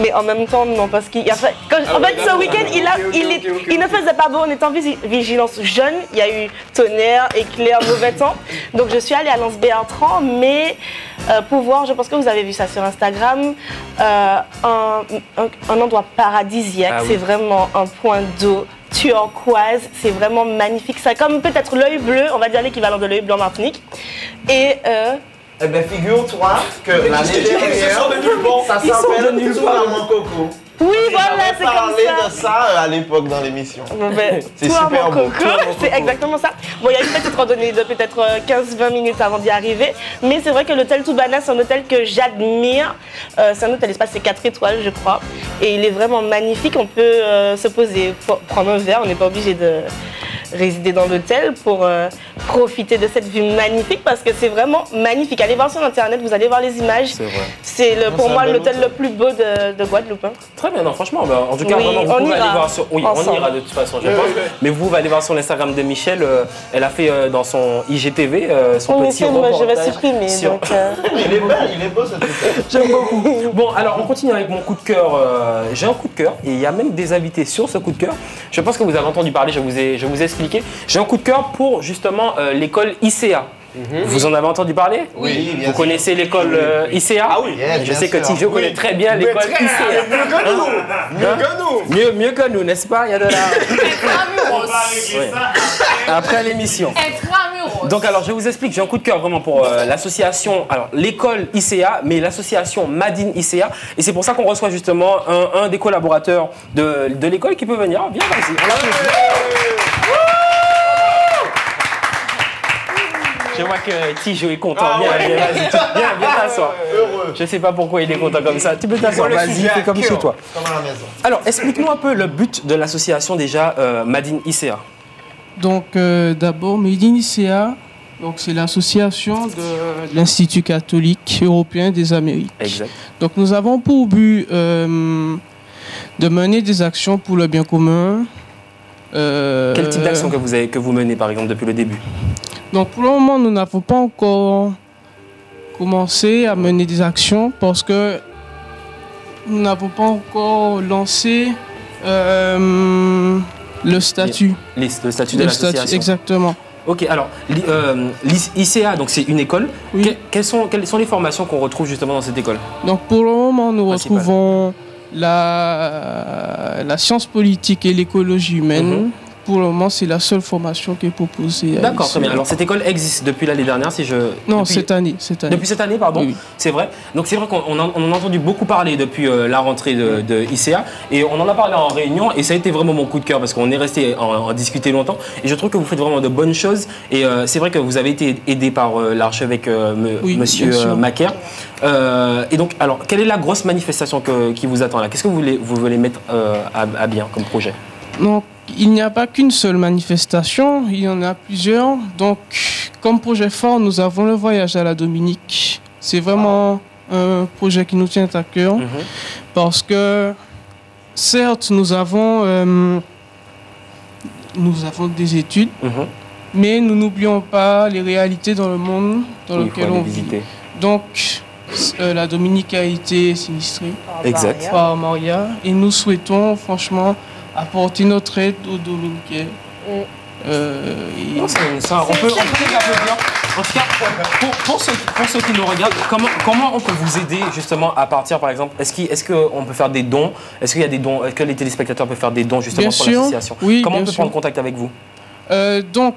Mais en même temps, non, parce qu'il a fait, quand- Ah en ouais, fait, ce week-end, il, a, il, est- il ne faisait pas beau, on était en vigilance jaune, il y a eu tonnerre, éclair, mauvais temps. Donc je suis allée à Lance Bertrand, mais euh, pour voir, je pense que vous avez vu ça sur Instagram, euh, un, un- un endroit paradisiaque, Ah oui. c'est vraiment un point d'eau turquoise, c'est vraiment magnifique. Ça comme peut-être l'œil bleu, on va dire l'équivalent de l'œil en Martinique. Et euh, Eh bien, figure-toi que l'année dernière, ça s'appelle nulle Tournement Coco. oui, Et voilà, c'est comme parlé ça. de ça euh, à l'époque dans l'émission. Bon, ben, C'est toi, super mon beau, mon c'est exactement ça. Bon, il y a une petite randonnée de peut-être euh, 15-20 minutes avant d'y arriver, mais c'est vrai que l'hôtel Toubana, c'est un hôtel que j'admire. Euh, c'est un hôtel espace, c'est 4 étoiles, je crois, et il est vraiment magnifique. On peut euh, se poser, prendre un verre, on n'est pas obligé de résider dans l'hôtel pour euh, profiter de cette vue magnifique parce que c'est vraiment magnifique. Allez voir sur internet, vous allez voir les images. C'est vrai. C'est le- pour moi l'hôtel hôtel. le plus beau de, de Guadeloupe. hein. Très bien, non, franchement, bah, en tout cas, Oui, vraiment, vous on pouvez ira aller voir sur. Oui, on ira de toute façon, je pense. Mais vous pouvez aller voir sur l'Instagram de Michel. euh, elle a fait euh, dans son IGTV euh, son Oui, petit c'est moi, je vais reportage supprimer. sur- donc, euh, Il est beau, il est beau ce truc. J'aime beaucoup. Bon, alors on continue avec mon coup de cœur. euh, J'ai un coup de cœur et il y a même des invités sur ce coup de cœur. Je pense que vous avez entendu parler, je vous ai, je vous ai J'ai un coup de cœur pour justement euh, l'école ICA. Vous en avez entendu parler? Oui, bien Vous sûr. connaissez l'école euh, ICA Ah oui. Yes, Je sais que sûr. Tijo connaît très bien l'école ICA. Mieux que nous Mieux que nous Mieux, mieux que nous, n'est-ce pas? Il y a de la... Ça. Après l'émission. Donc alors je vous explique, j'ai un coup de cœur vraiment pour euh, l'association, alors l'école ICA, mais l'association Madine ICA. Et c'est pour ça qu'on reçoit justement un, un des collaborateurs de, de l'école qui peut venir. Viens, vas-y. Je vois que Tijo est content. Ah viens, ouais. viens, vas-y. Viens, viens t'asseoir. Heureux. Je sais pas pourquoi il est content comme ça. Tu peux t'asseoir, vas-y, fais comme chez toi. Comme à la maison. Alors, explique-nous un peu le but de l'association déjà euh, Madine ICA. Donc, euh, d'abord, Made in ICA, donc c'est l'association de l'Institut catholique européen des Amériques. Exact. Donc, nous avons pour but euh, de mener des actions pour le bien commun. Euh, Quel type d'action que vous, avez, que vous menez par exemple depuis le début Donc, pour le moment, nous n'avons pas encore commencé à mener des actions parce que nous n'avons pas encore lancé euh, le statut. Les- Le statut de l'association. exactement. Ok, alors, l'I- euh, l'ICA, donc c'est une école. Oui. Que- quelles, sont, quelles sont les formations qu'on retrouve justement dans cette école Donc pour le moment, nous Principal. retrouvons la, la science politique et l'écologie humaine, Mhm. Pour le moment, c'est la seule formation qui est proposée. à D'accord, très bien. Alors cette école existe depuis l'année dernière, si je. Non, depuis- cette année. Cette année. Depuis cette année, pardon. Oui. C'est vrai. Donc c'est vrai qu'on on en on a entendu beaucoup parler depuis euh, la rentrée de, de ICA et on en a parlé en réunion et ça a été vraiment mon coup de cœur parce qu'on est resté en, en discuter longtemps et je trouve que vous faites vraiment de bonnes choses et euh, c'est vrai que vous avez été aidé par euh, l'archevêque me- Oui, Monsieur Macaire. Et donc alors quelle est la grosse manifestation que- qui vous attend là? Qu'est-ce que vous voulez vous voulez mettre à, à bien comme projet? Donc, il n'y a pas qu'une seule manifestation, il y en a plusieurs. Donc, comme projet fort, nous avons le voyage à la Dominique. C'est vraiment un projet qui nous tient à cœur Mhm. parce que, certes, nous avons, euh, nous avons des études, Mhm. mais nous n'oublions pas les réalités dans le monde dans Oui, lequel on vit. Donc, euh, la Dominique a été sinistrée Exact. par Maria et nous souhaitons franchement apporter notre aide aux Dominicains. Mm. Euh, et- Non, c'est- ça, on peut, on peut les applaudir. En tout cas, pour, pour ceux, pour ceux qui nous regardent, comment, comment on peut vous aider justement à partir, par exemple, est-ce qu'il- est-ce qu'on peut faire des dons? Est-ce qu'il y a des dons? Est-ce que les téléspectateurs peuvent faire des dons justement Bien pour sûr, l'association? Oui, Comment on peut sûr. prendre contact avec vous? Euh, donc,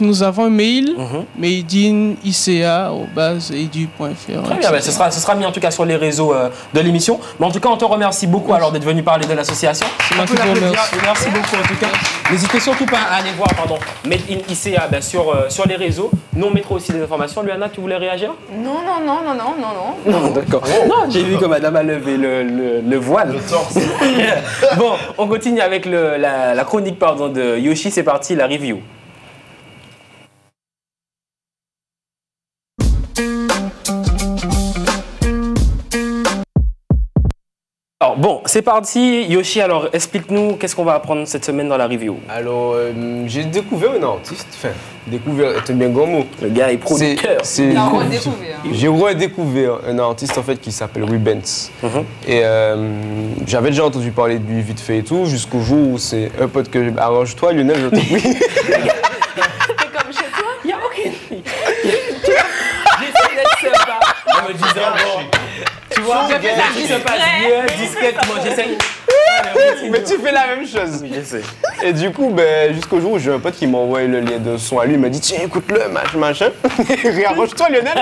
nous avons un mail, Mhm. madeinica.edu.fr. Très bien, ben, ce, sera, ce sera mis en tout cas sur les réseaux euh, de l'émission. Mais en tout cas, on te remercie beaucoup alors d'être venu parler de l'association. Merci beaucoup en tout cas. N'hésitez surtout pas à aller voir pardon, Made in ICA ben, sur, euh, sur les réseaux. Nous, on mettra aussi des informations. Luana, tu voulais réagir? Non, non, non, non, non, non, non. Non, d'accord. Non, j'ai vu que madame a levé le, le- le voile. Le torse. bon, on continue avec le- la, la chronique pardon, de Yoshi. C'est parti, la review. Alors bon, c'est parti. Yoshi, alors explique-nous qu'est-ce qu'on va apprendre cette semaine dans la review? Alors, euh, j'ai découvert un artiste, enfin, découvert, c'est un bien grand mot. Le gars est producteur. C'est-. J'ai redécouvert un artiste en fait qui s'appelle Rubens. Mhm. Et euh, j'avais déjà entendu parler de lui vite fait et tout, jusqu'au jour où c'est un pote que j'ai. Arrange-toi, Lionel, je te prie. C'est comme chez toi? Il y a aucun. J'essaie d'être sympa en me disant bon. J'ai fait ça vie se passe discrètement. J'essaie. Mais tu fais la même chose. Oui. Et du coup, ben, jusqu'au jour où j'ai un pote qui m'a envoyé le lien de son à lui, il m'a dit Tiens, écoute-le, machin, machin. Réarrange-toi, Lionel.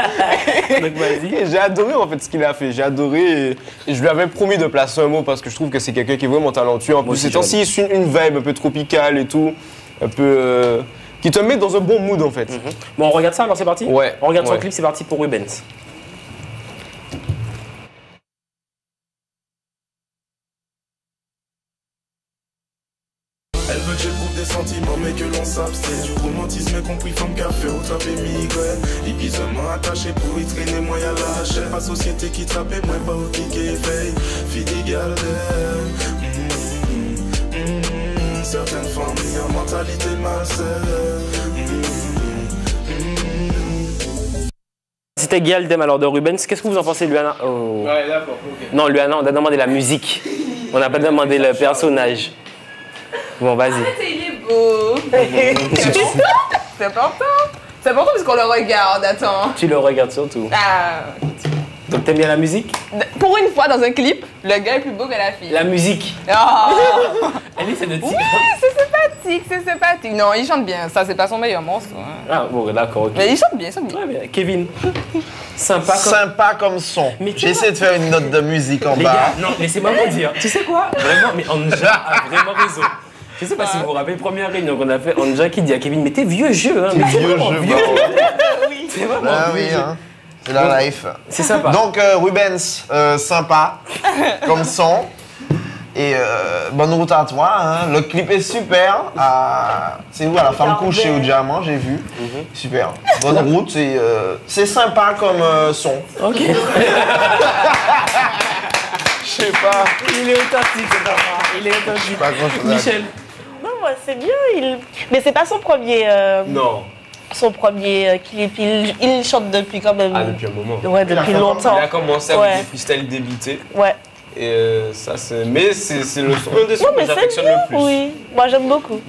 Donc vas-y. Et j'ai adoré en fait ce qu'il a fait. J'ai adoré et, je lui avais promis de placer un mot parce que je trouve que c'est quelqu'un qui est vraiment talentueux. En Moi plus, aussi, ces temps-ci, il une vibe un peu tropicale et tout, un peu. euh, qui te met dans un bon mood en fait. Bon, on regarde ça alors, c'est parti? Ouais, On regarde son ouais. clip, c'est parti pour Rubens. C'était Guildem alors de Rubens. Qu'est-ce que vous en pensez, Luana? Oh. Ouais, d'accord, ok. Non, Luana, on a demandé la musique. On n'a pas demandé le personnage. Bon, vas-y. Il est beau. C'est important. C'est important parce qu'on le regarde, attends. Tu le regardes surtout. Ah. Donc, t'aimes bien la musique? Pour une fois, dans un clip, le gars est plus beau que la fille. La musique. Oh. Elle essaie de dire. Oui, c'est sympathique, c'est sympathique. Non, il chante bien. Ça, c'est pas son meilleur morceau. hein. Ah, bon, d'accord, ok. Mais il chante bien, il chante bien. Très bien. Kevin. Sympa comme. Sympa comme son. J'essaie de faire une note de musique en Les bas. gars, non, laissez-moi vous dire. Tu sais quoi? Vraiment, mais Anja a vraiment raison. Je sais pas si vous vous rappelez, première réunion qu'on a fait, Anja qui dit à Kevin, mais t'es vieux jeu, hein. mais Vieux jeu, vieux. bah C'est vraiment Ah vieux oui, jeu. hein. C'est la life. C'est sympa. Donc euh, Rubens, euh, sympa comme son. Et euh, bonne route à toi. hein. Le clip est super. À- C'est où à la femme couchée au diamant, j'ai vu. Mhm. Super. Bonne route euh, c'est sympa comme euh, son. Ok. Je sais pas. Il est authentique, enfant. Il est authentique. Pas. Michel. Non, moi, c'est bien. Il... Mais c'est pas son premier, euh, Non. Son premier euh, clip. Il, il chante depuis quand même. Ah, depuis un moment. Ouais, depuis longtemps. Il a commencé avec Ouais. des freestyles débités. Ouais. Et euh, ça, c'est. Mais c'est c'est le un des sons que j'affectionne le plus. Oui, moi j'aime beaucoup.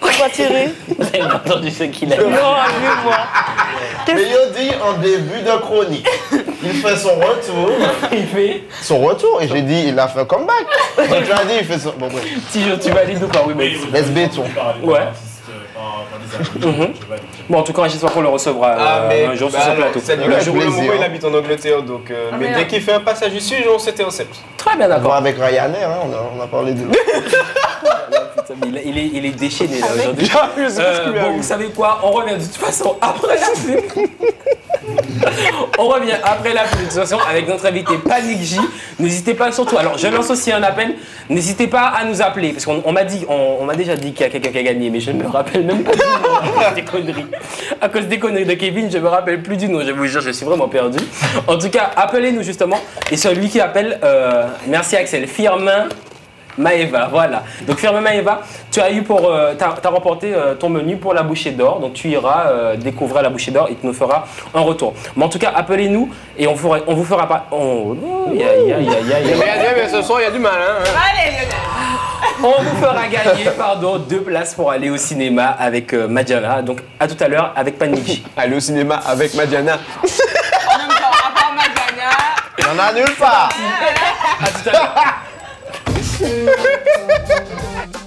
Quoi, Thierry Vous avez pas entendu ce qu'il a dit. Non, vu-moi. Mais il dit en début de chronique, il fait son retour. Il fait. Son retour, et j'ai dit, il a fait un comeback. Donc tu as dit, il fait son. Bon, bref. Tijo, tu valides ou pas? Oui, mais. Laisse béton. Ouais. Mhm. Bon, en tout cas, j'espère qu'on le recevra Ah, euh, mais un jour bah, sur ce plateau. le jour où il habite en Angleterre, donc. euh, mais mais dès qu'il fait un passage ici, on s'intercepte. Très bien, d'accord. avec Ryanair, hein, on, a, on a parlé de. Mais Il est, il est, il est déchaîné là aujourd'hui. Euh, bon, vous savez quoi On revient de toute façon après la. On revient après la pub de toute façon avec notre invité Panic J. N'hésitez pas surtout. Alors je lance aussi un appel. N'hésitez pas à nous appeler parce qu'on on m'a dit, on, m'a déjà dit qu'il y a quelqu'un qui a gagné, mais je ne me rappelle même pas du nom. À cause des conneries. À cause des conneries de Kevin, je me rappelle plus du nom. Je vous jure, je suis vraiment perdu. En tout cas, appelez-nous justement. Et celui qui appelle, euh, merci Axel, Firmin. Maëva, voilà. Donc Firmin Maëva, tu as eu pour, euh, remporté euh, ton menu pour la bouchée d'or. Donc tu iras euh, découvrir la bouchée d'or et tu nous feras un retour. Mais en tout cas, appelez-nous et on, fera- on vous fera pas. Oh, aïe, aïe, aïe, aïe, aïe. Mais, mais ce soir, il y a du mal, hein. Allez, Lionel. On vous fera gagner, pardon, deux places pour aller au cinéma avec euh, Madjana. Donc à tout à l'heure avec Paniki. Aller au cinéma avec Madiana. En même temps, à part Madjana, Il y en a nulle part. À tout à l'heure. Ha ha ha ha!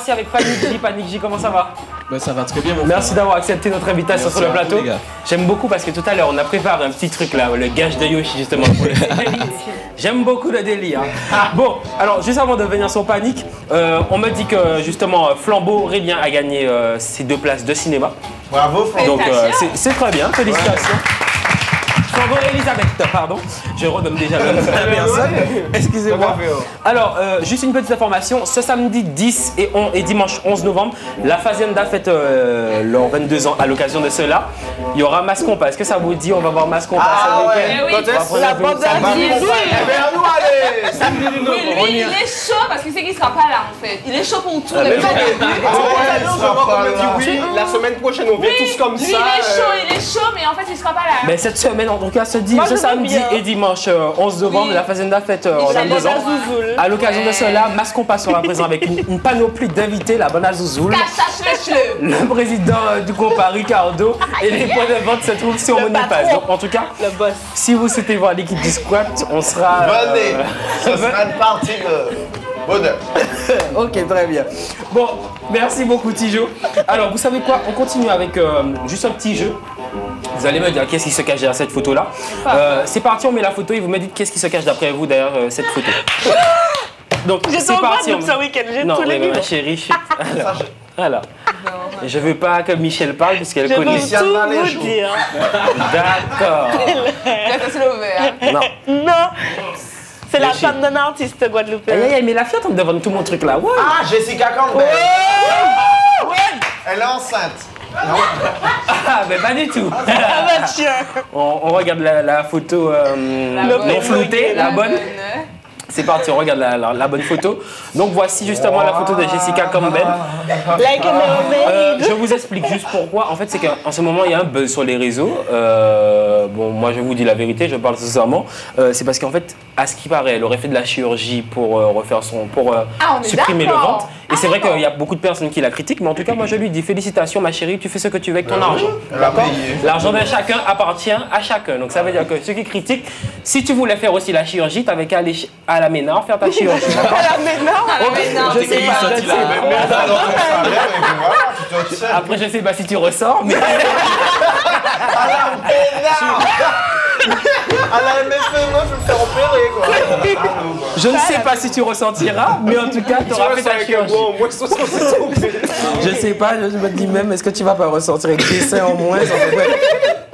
Revoici avec Panic J. Panic J, comment ça va? Bah, ça va très bien, mon Merci d'avoir accepté notre invitation Merci sur le plateau. J'aime beaucoup parce que tout à l'heure on a préparé un petit truc là, le gage de Yoshi justement. J'aime beaucoup le délire. Bon, alors juste avant de venir sur Panique, euh, on me dit que justement Flambeau Aurélien a gagné euh, ses deux places de cinéma. Bravo, Franck. Donc euh, c'est très bien, félicitations. Flambeau Elisabeth, pardon. Je redonne déjà le nom de la personne. Excusez-moi. Alors, euh, juste une petite information. Ce samedi 10 et, on- et dimanche 11 novembre, la Fazienda fête euh, leurs 22 ans à l'occasion de cela. Il y aura Mascompa. Est-ce que ça vous dit On va voir Mascompa Ah ouais. Eh oui. On va prendre La bande ça va. à dire. Eh bien, nous, allez Oui, On il est. chaud parce qu'il sait qu'il sera pas là en fait. Il est chaud pour tout Ah, mais Ah la semaine prochaine, on vient tous comme ça. il est chaud, euh, il est chaud, mais en fait, il sera pas là. Mais cette semaine, en tout cas, ce, di- Moi, ce samedi bien. et dimanche euh, 11 novembre, Oui. la Fazenda fête euh, leurs va 22 ans. À l'occasion de cela, Mascompa sera présent avec une, une panoplie d'invités, la bonne Azouzoul. Le président euh, du compas Ricardo et les points de vente se trouvent sur Monipass. Donc en tout cas, Le boss. si vous souhaitez voir l'équipe du squat, on sera. euh, Venez. Ce sera une partie de bonheur. ok, très bien. Bon, merci beaucoup Tijo. Alors vous savez quoi? On continue avec euh, juste un petit jeu. Vous allez me dire qu'est-ce qui se cache derrière cette photo là. c'est parti, on met la photo et vous me dites qu'est-ce qui se cache d'après vous derrière euh, cette photo. Donc c'est parti. On- ce week-end, j'ai Non, tous les ma chérie, shit. Alors, alors. Je veux pas que Michel parle puisqu'elle Je connaît. Christiane tout vous dire. D'accord. L'ouvert. Non. Non, c'est la femme d'un artiste guadeloupéen. aïe, aïe, mais la fille est en train de vendre tout mon truc là. Ouais. Ah, Jessica Campbell. Elle est enceinte. Ah, mais pas du tout. Ah bah tiens. On, on regarde la, la photo euh, La non bonne. floutée, la bonne. C'est parti, on regarde la, la- la bonne photo. Donc voici justement la photo de Jessica Campbell. Like a Euh, je vous explique juste pourquoi. En fait, c'est qu'en ce moment, il y a un buzz sur les réseaux. Euh, bon, moi, je vous dis la vérité, je parle sincèrement. Euh, c'est parce qu'en fait, à ce qui paraît, elle aurait fait de la chirurgie pour euh, refaire son, pour euh, Ah, supprimer le ventre. Et c'est vrai qu'il y a beaucoup de personnes qui la critiquent, mais en tout cas, moi, je lui dis félicitations, ma chérie, tu fais ce que tu veux avec ton argent. L'argent de chacun appartient à chacun. Donc ça veut dire que ceux qui critiquent, si tu voulais faire aussi la chirurgie, tu qu'à aller ch- à la Ménard faire ta chirurgie. Ok, je sais pas, je sais. Après, je sais pas si tu ressors, mais À la MFE, moi, je vais me faire opérer, quoi. je ne sais pas si tu ressentiras, mais en tout cas, tu auras fait ta un chirurgie. bois, au moins 60 Je sais pas, je me dis même, est-ce que tu vas pas ressentir avec des seins en moins.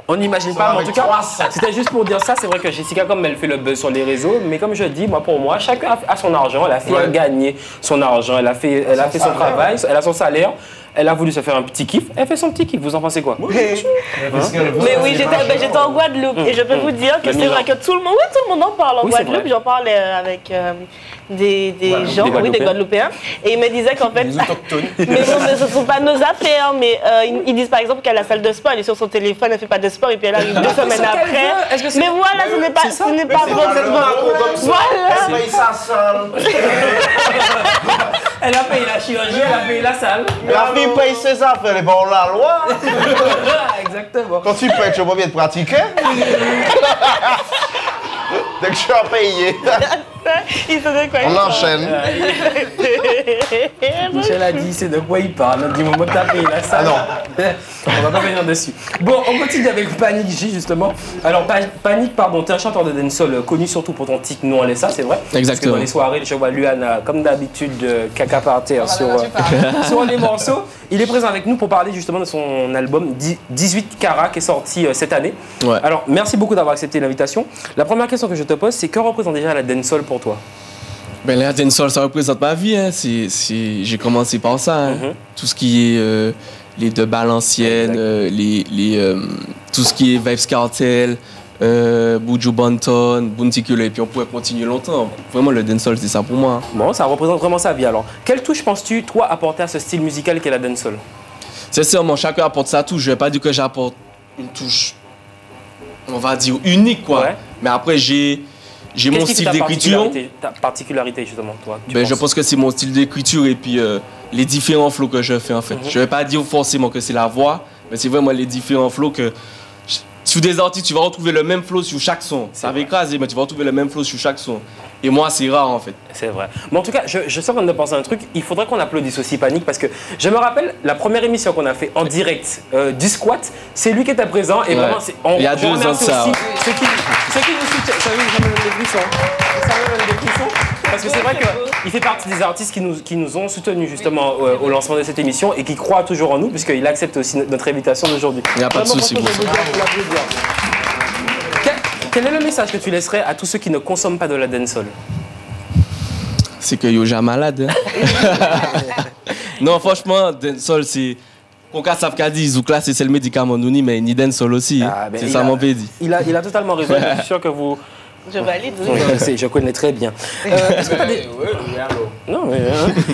On n'imagine pas, mais en tout cas, c'était juste pour dire ça. C'est vrai que Jessica, comme elle fait le buzz sur les réseaux, mais comme je dis, moi pour moi, chacun a- a son argent. Elle a fait Ouais. gagner son argent. Elle a fait, elle a fait son travail, elle a son salaire. elle a voulu se faire un petit kiff. Elle fait son petit kiff. Vous en pensez quoi? Mais oui, j'étais ben, j'étais en Guadeloupe et je peux vous dire que c'est vrai que tout le monde, oui, tout le monde en parle en Oui, Guadeloupe. J'en parlais euh, avec euh, des, des gens, Des oui, des Guadeloupéens, et ils me disaient qu'en fait, mais non, mais ce ne sont pas nos affaires, mais euh, ils, ils disent par exemple qu'à la salle de sport, elle est sur son téléphone, elle fait pas de sport, et puis elle arrive deux semaines après. que Mais voilà, ce n'est pas, ce n'est pas. Voilà. Elle paye sa salle. Elle a payé la chirurgie, elle a payé la salle. La fille paye ses affaires, elle est bon la loi. Exactement. Quand tu payes, tu vas bien te pratiquer. Dès que tu as payé, Il faisait quoi on il enchaîne. Michel a dit c'est de quoi il parle. Moment que t'as payé la salle. Ah on va pas venir dessus. Bon, on continue avec Panic J justement. Alors Pa- Panic, pardon, t'es un chanteur de dancehall euh, connu surtout pour ton tic non ça c'est vrai. Parce que Exactement. dans les soirées, je vois Luana comme d'habitude euh, caca par terre sur, euh, sur les morceaux. Il est présent avec nous pour parler justement de son album 10 18 carats qui est sorti euh, cette année. Ouais. Alors merci beaucoup d'avoir accepté l'invitation. La première question que je te pose, c'est que représente déjà la dancehall pour toi Ben, la dancehall, ça représente ma vie. Hein. J'ai commencé par ça. hein. Mhm. Tout ce qui est euh, les deux balles anciennes, Exact. euh, les, les, euh, tout ce qui est Vibes Cartel, euh, Buju Banton, et puis on pourrait continuer longtemps. Vraiment, le dancehall, c'est ça pour moi. Bon, ça représente vraiment sa vie alors. Quelle touche penses-tu, toi, apporter à ce style musical qu'est la dancehall Sincèrement, chacun apporte sa touche. Je vais pas dire que j'apporte une touche, on va dire, unique, quoi. Ouais. Mais après, j'ai, j'ai mon style d'écriture. Ta particularité, justement, toi Ben, je pense que c'est mon style d'écriture et puis euh, les différents flows que je fais en fait. Mhm. Je vais pas dire forcément que c'est la voix, mais c'est vraiment les différents flows que. Sur des artistes, tu vas retrouver le même flow sur chaque son. Ça va écraser, mais tu vas retrouver le même flow sur chaque son. Et moi, c'est rare en fait. C'est vrai. Mais en tout cas, je, je suis en train de penser à un truc. Il faudrait qu'on applaudisse aussi Panique parce que je me rappelle la première émission qu'on a fait en direct euh, du squat. C'est lui qui était présent et Ouais. vraiment, c'est- on, Il y a deux ans de ça, aussi ouais. ceux qui, ceux qui nous soutiennent. Ça, ça me donne des frissons. Ça me donne des frissons. Parce que c'est vrai qu'il fait partie des artistes qui nous, qui nous ont soutenus justement euh, au lancement de cette émission et qui croient toujours en nous puisqu'il accepte aussi notre invitation d'aujourd'hui. Il y a pas de souci pour. Quel, quel est le message que tu laisserais à tous ceux qui ne consomment pas de la dancehall C'est que Yoja malade. hein. non, franchement, dancehall, c'est. Qu'on casse Afkadi, Zouk là, c'est le médicament nous mais ni dancehall aussi. Ah, ben, c'est ça mon pédi. il a, il a totalement raison. Je suis sûr que vous, Je valide. Je sais, je connais très bien. Euh, Est-ce que tu as des... Non, mais.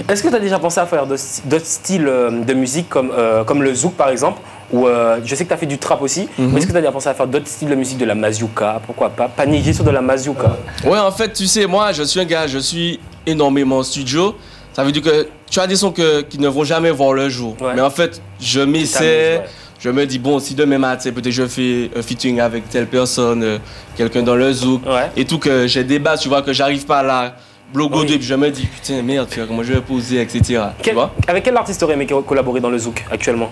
Est-ce que tu as déjà pensé à faire d'autres styles euh, de musique comme, euh, comme le zouk par exemple? Ou euh, je sais que tu as fait du trap aussi, mais est-ce que tu as déjà pensé à faire d'autres styles de musique, de la mazurka, pourquoi pas? Paniquer sur de la mazurka. Ouais, en fait, tu sais, moi, je suis un gars, je suis énormément en studio. Ça veut dire que tu as des sons que- qui ne vont jamais voir le jour. Ouais. Mais en fait, je m'essaie. ouais. Je me dis, bon, si demain matin, peut-être je fais un featuring avec telle personne, euh, quelqu'un dans le zouk, Ouais. et tout, que j'ai des bases, tu vois, que j'arrive pas à la blogo Oui. je me dis, putain, merde, tu vois, comment je vais poser, etc. Tu vois? avec quel artiste aurais aimé co- collaborer dans le zouk actuellement?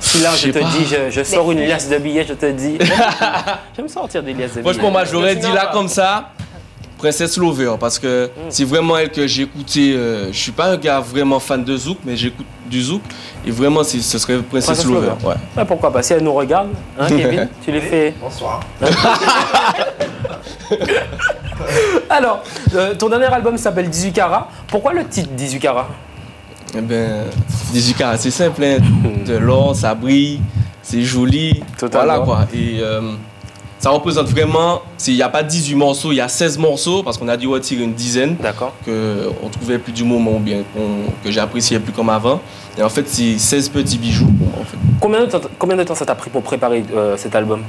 Si là, Je te pas. dis, je, je sors une liasse de billets, je te dis. J'aime sortir des liasses de billets. Franchement, moi, j'aurais dit là comme ça, Princesse Lover, parce que c'est vraiment elle que j'ai écouté. euh, je suis pas un gars vraiment fan de Zouk, mais j'écoute du Zouk. Et vraiment, ce serait Princesse, Princesse Lover. Lover. Ouais. Ouais, pourquoi pas Si elle nous regarde, hein, Kevin, tu les fais. Bonsoir. Alors, euh, ton dernier album s'appelle 18 carats. Pourquoi le titre 18 carats Eh ben, 18 carats, c'est simple. hein. De l'or, ça brille, c'est joli. Totalement. Voilà quoi. Et euh, ça représente vraiment. Il n'y a pas 18 morceaux, il y a 16 morceaux, parce qu'on a dû retirer une dizaine. D'accord. qu'on trouvait plus du moment ou bien que j'appréciais plus comme avant. Et en fait, c'est 16 petits bijoux pour moi, en fait. Combien de temps, combien de temps ça t'a pris pour préparer euh, cet album?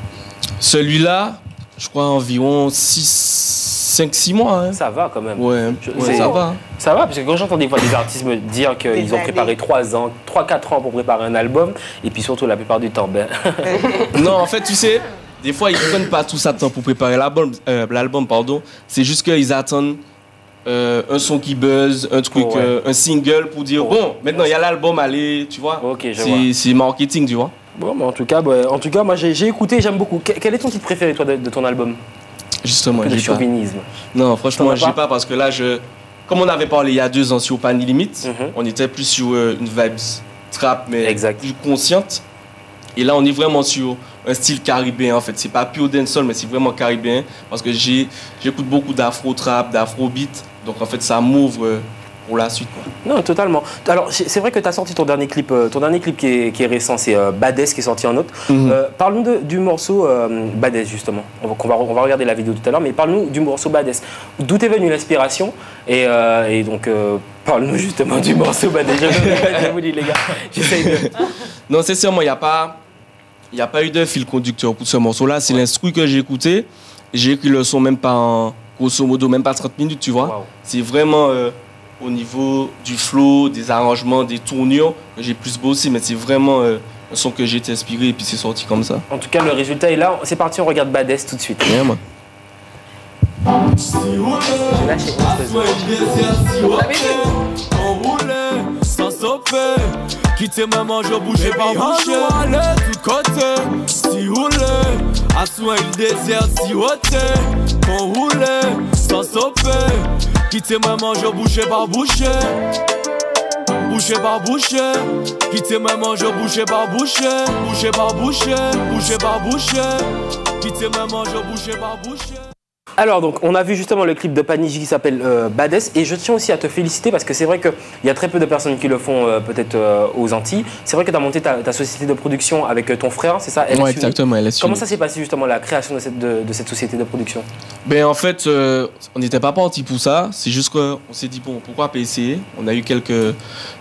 Celui-là, je crois environ 5-6 mois. hein. Ça va quand même. Ouais, Je- ouais, c'est- ça va. hein. Ça va, parce que quand j'entends des fois des artistes me dire qu'ils ont préparé 3 ans, 3-4 ans pour préparer un album, et puis surtout la plupart du temps, ben. non, en fait, tu sais, des fois, ils prennent pas tout ça de temps pour préparer l'album, euh, l'album, pardon. C'est juste qu'ils attendent euh, un son qui buzz, un truc, Oh, ouais. euh, un single pour dire, Oh, ouais. bon, maintenant, il y a l'album, allez, tu vois. ok, je C'est- marketing, tu vois. Bon, mais en tout cas, bah, en tout cas moi j'ai écouté, j'aime beaucoup. Que- Quel est ton titre préféré, toi, de, de ton album? Justement, Le j'ai pas. chauvinisme. Non, franchement, j'ai pas? pas parce que là, je, comme on avait parlé il y a deux ans sur Pani Limite, Mhm. on était plus sur euh, une vibe trap, mais Exact. plus consciente. Et là, on est vraiment sur un style caribéen en fait. C'est pas pure dancehall, mais c'est vraiment caribéen parce que j'ai, j'écoute beaucoup d'afro trap, d'afro beat. Donc en fait, ça m'ouvre euh, pour la suite. Quoi. Non, totalement. Alors, c'est c'est vrai que tu as sorti ton dernier clip, euh, ton dernier clip qui est, qui est récent, c'est euh, qui est sorti en août. Euh, Parle-nous de- du morceau euh, justement. On va, on va regarder la vidéo tout à l'heure, mais parle-nous du morceau Badass. D'où est venue l'inspiration et, et donc, parle-nous justement du morceau Badass. Je vous- dis, les gars, j'essaye de. Non, sincèrement, il n'y a, pas- il y a pas eu de fil conducteur pour ce morceau-là. C'est l'instru que j'ai écouté. J'ai écrit le son même pas en, grosso modo, même pas 30 minutes, tu vois. Wow. C'est vraiment euh, au niveau du flow, des arrangements, des tournures j'ai plus bossé, mais c'est vraiment euh, un son que j'ai été inspiré et puis c'est sorti comme ça. En tout cas, le résultat est là. C'est parti, on regarde Badass tout de suite. Bien, moi. J'ai lâché. Kite mè manjè, boujè pa bouchè Anjou alè, tout kote, si roule Aswen il désert, si hote Kon roule, san sope Kite mè manjè, boujè pa bouchè Bouchè pa bouchè Kite mè manjè, boujè pa bouchè Bouchè pa bouchè, boujè pa bouchè Kite mè manjè, boujè pa bouchè Alors donc on a vu justement le clip de Panigi qui s'appelle euh, Badass et je tiens aussi à te féliciter parce que c'est vrai qu'il y a très peu de personnes qui le font euh, peut-être euh, aux Antilles. C'est vrai que tu as monté ta, ta société de production avec euh, ton frère, c'est ça? Uni. exactement, LS Comment ça s'est passé justement la création de cette, de, de cette société de production? Ben en fait, on n'était pas parti pour ça. C'est juste qu'on s'est dit, bon, pourquoi pas essayer? On a eu quelques,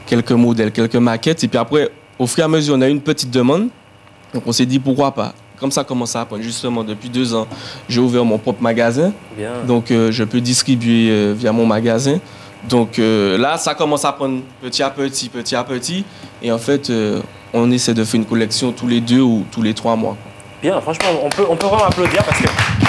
quelques modèles, quelques maquettes. Et puis après, au fur et à mesure, on a eu une petite demande. Donc on s'est dit, pourquoi pas? Comme ça commence à apprendre. Justement, depuis deux ans, j'ai ouvert mon propre magasin. Bien. Donc euh, je peux distribuer euh, via mon magasin. Donc euh, là, ça commence à prendre petit à petit, petit à petit. Et en fait, on essaie de faire une collection tous les deux ou tous les trois mois. quoi. Bien, franchement, on peut, on peut vraiment applaudir parce que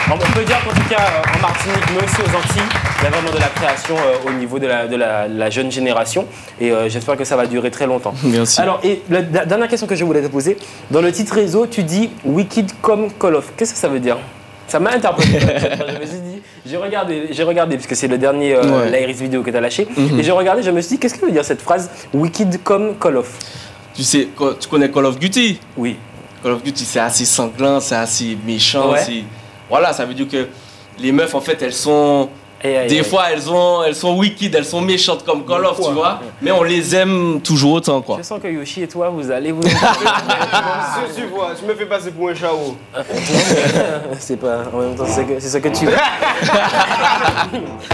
on peut dire qu'en tout cas euh, en Martinique, mais aussi aux Antilles, il y a vraiment de la création euh, au niveau de la, de la, la jeune génération et euh, j'espère que ça va durer très longtemps. Merci. Alors, et la, la dernière question que je voulais te poser, dans le titre réseau, tu dis Wicked comme Call of. Qu'est-ce que ça veut dire? Ça m'a interpellé. je me suis dit, j'ai regardé, j'ai regardé parce que c'est le dernier euh, Ouais. l'Iris vidéo que tu as lâché. Mhm. Et j'ai regardé, je me suis dit, qu'est-ce que veut dire cette phrase Wicked comme Call of Tu sais, tu connais Call of Duty? Oui. Call of Duty, c'est assez sanglant, c'est assez méchant. Ouais. Voilà, ça veut dire que les meufs, en fait, elles sont. Aïe, aïe, Des aïe. fois, elles, ont, elles sont wicked, elles sont méchantes comme Call of, tu vois. Mais on les aime toujours autant, quoi. Je sens que Yoshi et toi, vous allez vous. tu vois, tu me fais passer pour un chao. c'est pas. En même temps, c'est ce que, tu es.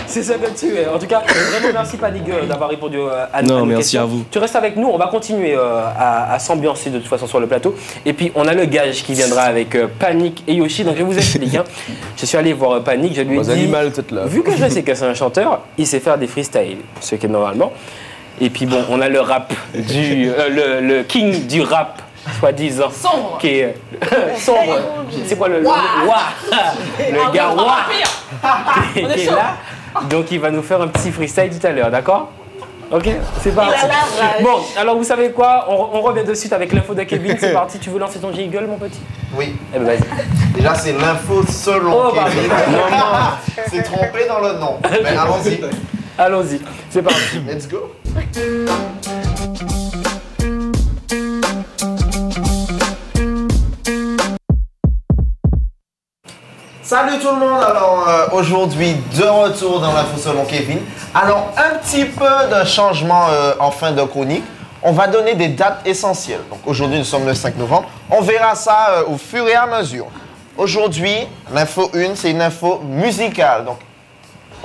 c'est ce que tu es. En tout cas, vraiment merci Panic euh, d'avoir répondu euh, à, Non, à nos merci questions. à vous. Tu restes avec nous, on va continuer euh, à, à s'ambiancer de toute façon sur le plateau. Et puis on a le gage qui viendra avec euh, Panic et Yoshi. Donc je vous explique. hein. Je suis allé voir euh, Panic, je lui ai dit. animaux, tête là. Vu que je sais que c'est un chanteur, il sait faire des freestyles, ce qui est normalement. Et puis bon, on a le rap du. euh, le, le king du rap, soi-disant. Sombre. Qui est. sombre. C'est quoi le. le- Ouah. Le Ah, gars Ouah. qui, est qui est chaud. là. Donc il va nous faire un petit freestyle tout à l'heure, d'accord? Ok, c'est parti. Bon, alors vous savez quoi on, on revient de suite avec l'info de Kevin. C'est parti. Tu veux lancer ton jingle, mon petit? Oui. Eh ben vas-y. Déjà, c'est l'info selon Oh, Kevin. Non, non. C'est trompé dans le nom. Mais allons-y. Allons-y. C'est parti. Let's go. Salut tout le monde, alors euh, aujourd'hui de retour dans l'info selon Kevin. Alors un petit peu de changement euh, en fin de chronique. On va donner des dates essentielles. Donc aujourd'hui nous sommes le 5 novembre. On verra ça euh, au fur et à mesure. Aujourd'hui, l'info 1, c'est une info musicale. Donc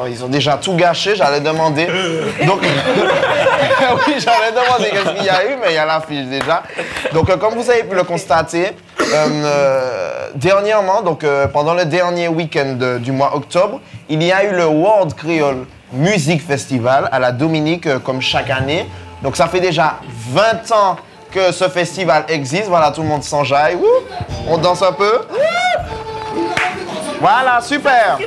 Oh, ils ont déjà tout gâché, j'allais demander. Donc, oui, j'allais demander qu'est-ce qu'il y a eu, mais il y a l'affiche déjà. Donc, comme vous avez pu le constater, euh, euh, dernièrement, donc euh, pendant le dernier week-end du mois octobre, il y a eu le World Creole Music Festival à la Dominique, euh, comme chaque année. Donc, ça fait déjà 20 ans que ce festival existe. Voilà, tout le monde s'enjaille. On danse un peu. Voilà, super.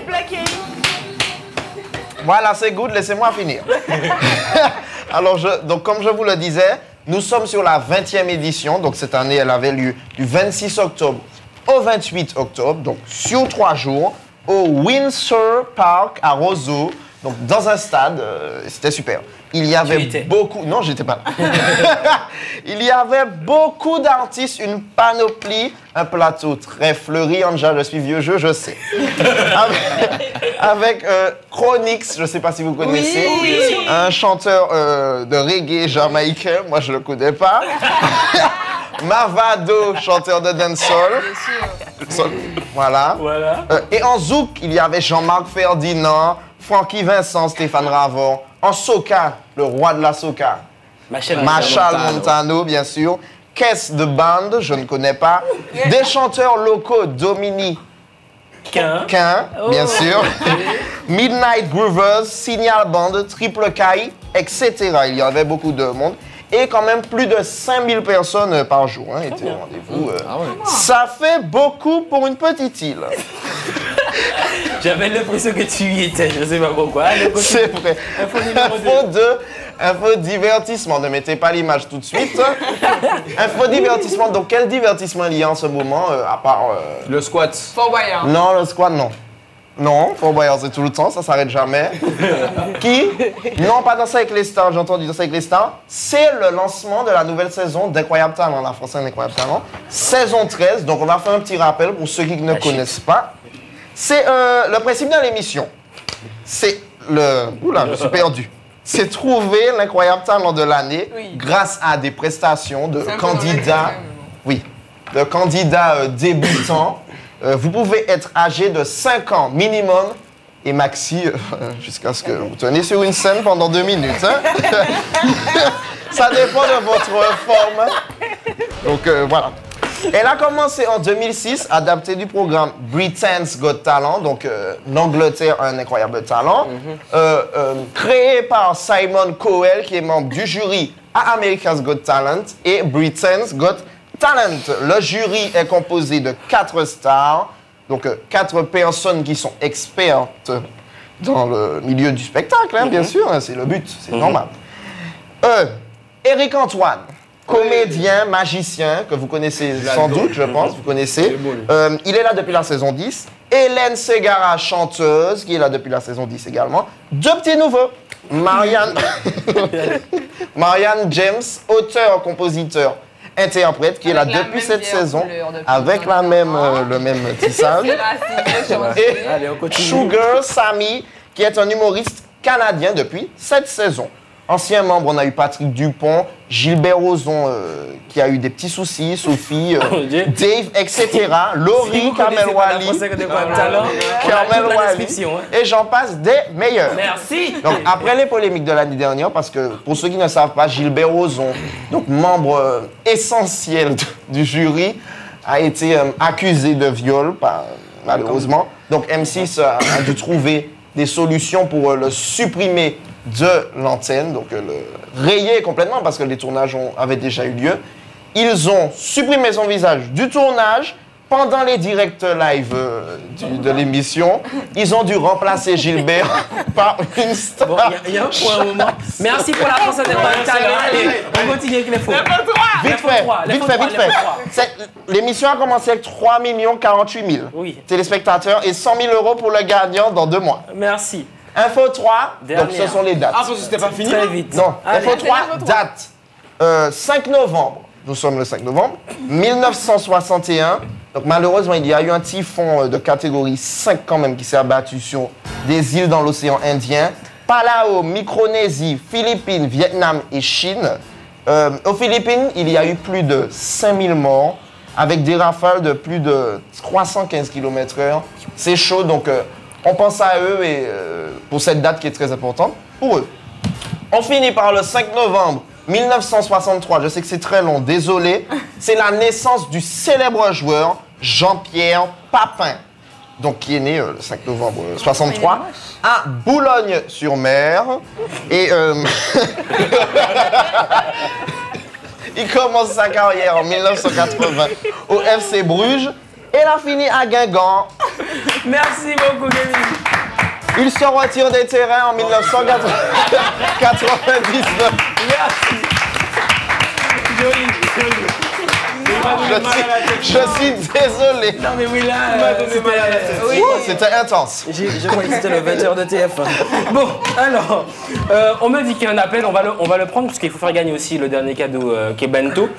Voilà, c'est good, laissez-moi finir. Alors, je- donc, comme je vous le disais, nous sommes sur la 20e édition. Donc, cette année, elle avait lieu du 26 octobre au 28 octobre, donc sur trois jours, au Windsor Park à Roseau. Donc dans un stade, euh, c'était super. Il y avait beaucoup. Non, j'étais pas là. Il y avait beaucoup d'artistes, une panoplie, un plateau très fleuri. Anja, je suis vieux jeu, je sais. avec avec, euh, Chronix, je sais pas si vous connaissez. Oui. Un chanteur euh, de reggae jamaïcain, moi je le connais pas. Mavado, chanteur de dancehall. Voilà. Voilà. Euh, et en zouk, il y avait Jean-Marc Ferdinand, Francky Vincent, Stéphane Ravon. En soca, le roi de la soca. Machal Montano. Montano, bien sûr. Caisse de bande, je ne connais pas. Des chanteurs locaux, Dominique Quin. Quin, bien sûr. Midnight Groovers, Signal Band, Triple K, etc. Il y avait beaucoup de monde. Et quand même plus de 5000 personnes euh, par jour hein, étaient au rendez-vous. euh. Ça fait beaucoup pour une petite île. J'avais l'impression que tu y étais, je sais pas pourquoi. Continue. C'est vrai. Info numéro Info de, info divertissement. Ne mettez pas l'image tout de suite. info divertissement. Donc quel divertissement il y a en ce moment euh, à part euh, Le squat. Fort Boyard. Non, le squat, non. Non, Fort Boyard, c'est tout le temps, ça s'arrête jamais. Qui Non, pas Danser avec les stars, j'ai entendu Danser avec les stars. C'est le lancement de la nouvelle saison d'Incroyable Talent, la française d'Incroyable Talent. Saison 13, donc on va faire un petit rappel pour ceux qui ne connaissent pas. C'est euh, le principe de l'émission. C'est le... Oula, je suis perdu. C'est trouver l'incroyable talent de l'année Oui. grâce à des prestations de candidats oui, de candidats euh, débutants. Euh, vous pouvez être âgé de 5 ans minimum et maxi euh, jusqu'à ce que vous teniez sur une scène pendant deux minutes. hein. Ça dépend de votre forme. Donc euh, voilà. Elle a commencé en 2006, adaptée du programme Britain's Got Talent, donc euh, l'Angleterre a un incroyable talent, euh, euh, créé par Simon Cowell, qui est membre du jury à America's Got Talent et Britain's Got Talent. Le jury est composé de quatre stars, donc euh, quatre personnes qui sont expertes dans le milieu du spectacle, hein, bien sûr, hein, c'est le but, c'est normal. Euh, Eric Antoine, comédien, magicien, que vous connaissez sans doute, je pense, vous connaissez. Euh, il est là depuis la saison 10. Hélène Segara, chanteuse, qui est là depuis la saison 10 également. Deux petits nouveaux. Marianne, Marianne James, auteur, compositeur, interprète, qui est là depuis cette saison, depuis avec la même, euh, le même tissage. Et Allez. Sugar Sammy, qui est un humoriste canadien depuis cette saison. Ancien membre, on a eu Patrick Dupont, Gilbert Rozon, euh, qui a eu des petits soucis, Sophie, euh. Dave, etc. Si Laurie, connaissez pas la Wally, toute la Wally, hein. et j'en passe des meilleurs. Merci. Donc, après les polémiques de l'année dernière, parce que pour ceux qui ne savent pas, Gilbert Rozon, donc membre euh, essentiel du jury, a été euh, accusé de viol, par- malheureusement. Donc, M6 a, a dû trouver des solutions pour euh, le supprimer de l'antenne, donc euh, le rayer complètement, parce que les tournages ont- avaient déjà eu lieu. Ils ont supprimé son visage du tournage. Pendant les directs live euh, du- de l'émission, ils ont dû remplacer Gilbert par une star. Bon, il y a- il y, a un point au moment. Merci pour la d'Incroyable Talent. Allez, on continue avec les faux. Vite fait, trois, vite fait, vite fait. L'émission a commencé avec 3 48 000 Oui. téléspectateurs et 100 000 euros pour le gagnant dans deux mois. Merci. Info 3, donc ce sont les dates. Ah, parce que c'était pas fini Très vite. Non, Allez. info 3, date. Euh, 5 novembre, nous sommes le 5 novembre, 1961. Donc malheureusement, il y a eu un typhon euh, de catégorie 5 quand même qui s'est abattu sur des îles dans l'océan Indien. Palau, Micronésie, Philippines, Vietnam et Chine. Euh, aux Philippines, il y a eu plus de 5000 morts avec des rafales de plus de 315 km/h. C'est chaud, donc euh, on pense à eux et euh, pour cette date qui est très importante pour eux. On finit par le 5 novembre 1963. Je sais que c'est très long, désolé. C'est la naissance du célèbre joueur Jean-Pierre Papin. Donc, qui est né euh, le 5 novembre euh, 63 à Boulogne-sur-Mer. Et euh, il commence sa carrière en 1980 au FC Bruges. Et il a fini à Guingamp. Merci beaucoup, Kevin. Il se retire des terrains en 1999. Merci. Joli, joli. Je suis, je suis désolé. Non mais oui là, euh, c'était- oui. Intense. J'ai- Je croyais que c'était le 20h de TF1. Bon, alors, euh, on me dit qu'il y a un appel, on va le, on va le prendre parce qu'il faut faire gagner aussi le dernier cadeau euh, qui est Bento.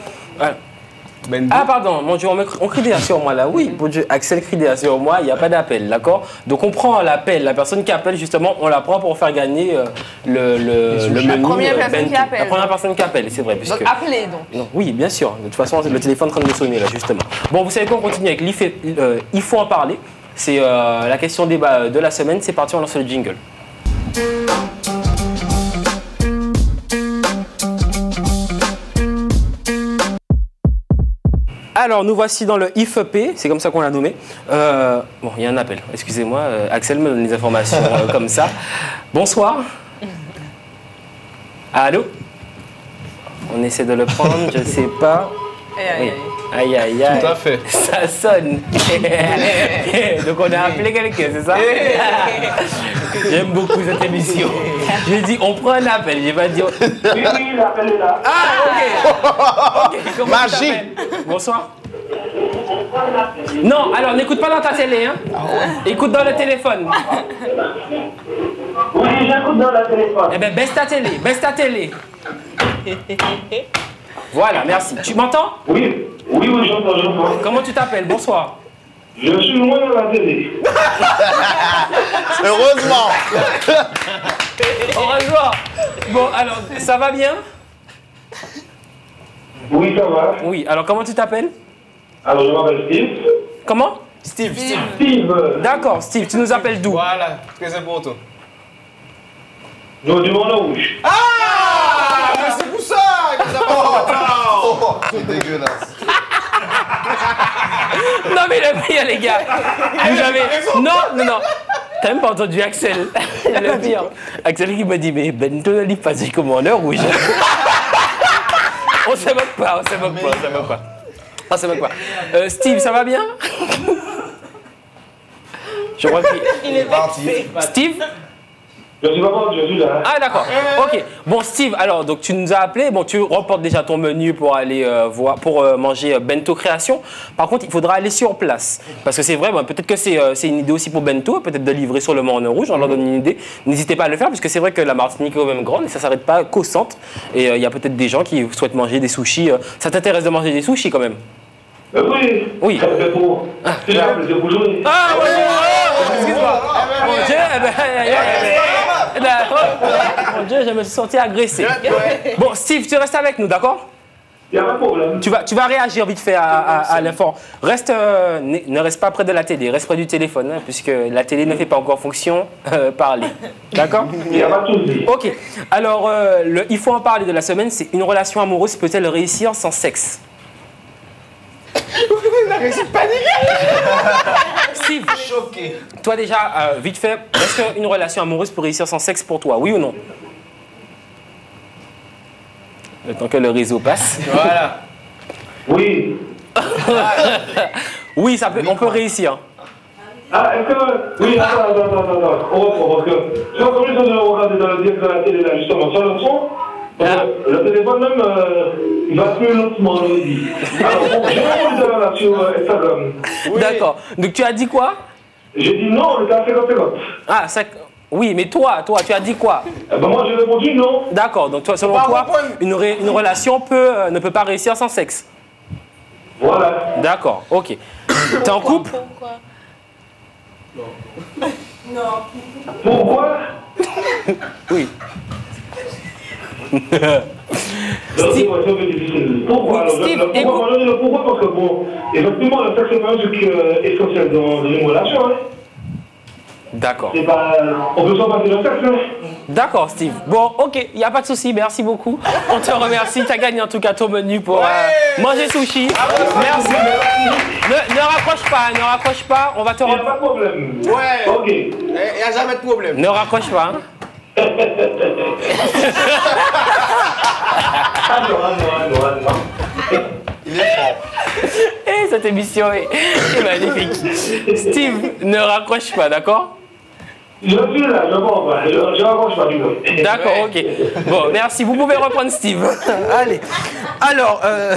Ah. Ah pardon, mon Dieu, on, me crie- on crie déjà sur moi là. Oui, mon Dieu, Axel crie déjà sur moi, il n'y a pas d'appel, d'accord? Donc on prend l'appel, la personne qui appelle justement, on la prend pour faire gagner euh, le, le, le La première euh, personne qui appelle, La première personne qui appelle, c'est vrai. Donc appelez donc. non, oui, bien sûr. De toute façon, le téléphone est en train de sonner là, justement. Bon, vous savez quoi On continue avec euh, Il faut en parler. C'est euh, la question débat de la semaine. C'est parti, on lance le jingle. Alors, nous voici dans le IFEP, c'est comme ça qu'on l'a nommé. Euh, bon, il y a un appel, excusez-moi, euh, Axel me donne les informations euh, comme ça. Bonsoir. Allô? On essaie de le prendre, je ne sais pas. Oui. Aïe, aïe, aïe. Tout à fait. Ça sonne. Donc on a appelé quelqu'un, c'est ça? J'aime beaucoup cette émission. J'ai dit, on prend un appel, j'ai pas dit... Oui, oui, l'appel est là. Ah, ok. Ok, comment tu Magie. Bonsoir. Non, alors n'écoute pas dans ta télé, hein. Écoute dans le téléphone. Oui, j'écoute dans le téléphone. Eh ben, baisse ta télé, baisse ta télé. Voilà, merci. Tu m'entends? Oui, oui, oui, j'entends, j'entends. Comment tu t'appelles? Bonsoir. Je suis loin de la télé. Heureusement. Heureusement. Bon, alors, ça va bien? Oui, ça va. Oui, alors comment tu t'appelles? Alors, je m'appelle Steve. Comment? Steve, Steve. Steve. D'accord, Steve, tu nous appelles d'où? Voilà, très important. Non, du Monde Rouge. Ah Mais c'est pour ça Oh, c'est dégueulasse. Non mais le pire les gars, vous avez... Non, non, non. T'as même pas entendu Axel. Le pire. Axel qui me dit, mais Bento ne lit pas comme en heure rouge. on se moque pas, on se moque pas, on se moque pas. On se moque pas. Euh, Steve, ça va bien? Je crois qu'il... Il est parti. Steve? Je suis là. Ah d'accord. Ok. Bon Steve, alors donc tu nous as appelé. Bon, tu reportes déjà ton menu pour aller euh, voir, pour euh, manger euh, bento création. Par contre, il faudra aller sur place parce que c'est vrai. bon, peut-être que c'est euh, c'est une idée aussi pour bento, peut-être de livrer sur le Mont Rouge. On leur donne une idée. N'hésitez pas à le faire puisque c'est vrai que la Martinique est quand même grande et ça s'arrête pas qu'au centre. Et euh, il y a peut-être des gens qui souhaitent manger des sushis. euh. Ça t'intéresse de manger des sushis quand même? Euh, oui. Oui. Ça fait pour. C'est là. Ah oh, Excuse-moi. Mon Dieu, je me suis senti agressé. Bon, Steve, tu restes avec nous, d'accord? Il n'y a pas de problème. tu vas, tu vas réagir vite fait à, à, à l'info. Reste, euh, ne, reste pas près de la télé, reste près du téléphone, hein, puisque la télé ne fait pas encore fonction. Euh, parler. D'accord? Il n'y a pas de souci. Ok. Alors, euh, le, il faut en parler de la semaine, c'est une relation amoureuse peut-elle réussir sans sexe? Steve, Choqué. toi déjà, euh, vite fait, est-ce qu'une relation amoureuse peut réussir sans sexe pour toi, oui ou non? Le temps que le réseau passe. Voilà. Oui. Oui, ça peut, on peut réussir. Ah, est-ce que. Oui, attends, attends, attends, attends. On reprend parce que. Suis regarder dans le direct de la télé là, justement, sur le son. Parce que Le téléphone même, euh, il va plus lentement, on le dit. Alors, bon, j'ai répondu tout à l'heure sur euh, Instagram. D'accord. Donc tu as dit quoi? J'ai dit non, on était à 50-50. Ah, ça... oui, mais toi, toi, tu as dit quoi? Eh ben, moi, j'ai répondu non. D'accord. Donc toi, selon Pas toi, une, ré- une relation peut, euh, ne peut pas réussir sans sexe. Voilà. D'accord. Ok. T'es en couple? Pourquoi? Pourquoi Oui. Non, c'est ouais, difficile. Pourquoi alors, Steve, écoute- pourquoi, le pourquoi parce que bon, effectivement, le sexe pas un truc euh, essentiel dans, une relation. Hein. D'accord. C'est pas, on peut s'en passer le sexe. Hein. D'accord, Steve. Bon, ok, il n'y a pas de souci, merci beaucoup. On te remercie, tu as gagné en tout cas ton menu pour euh, manger sushi. Merci. Ne, ne raccroche pas, ne raccroche pas, on va te Il n'y a pas de problème. Ouais. Ok. Il n'y a jamais de problème. Ne raccroche pas. hein. Ah ah non, ah non. Il. Eh, cette émission est magnifique. Steve, ne raccroche pas, d'accord? Je suis là, je comprends. Je je raccroche pas du tout. D'accord, ok. Bon, merci. Vous pouvez reprendre Steve. Allez. Alors, euh,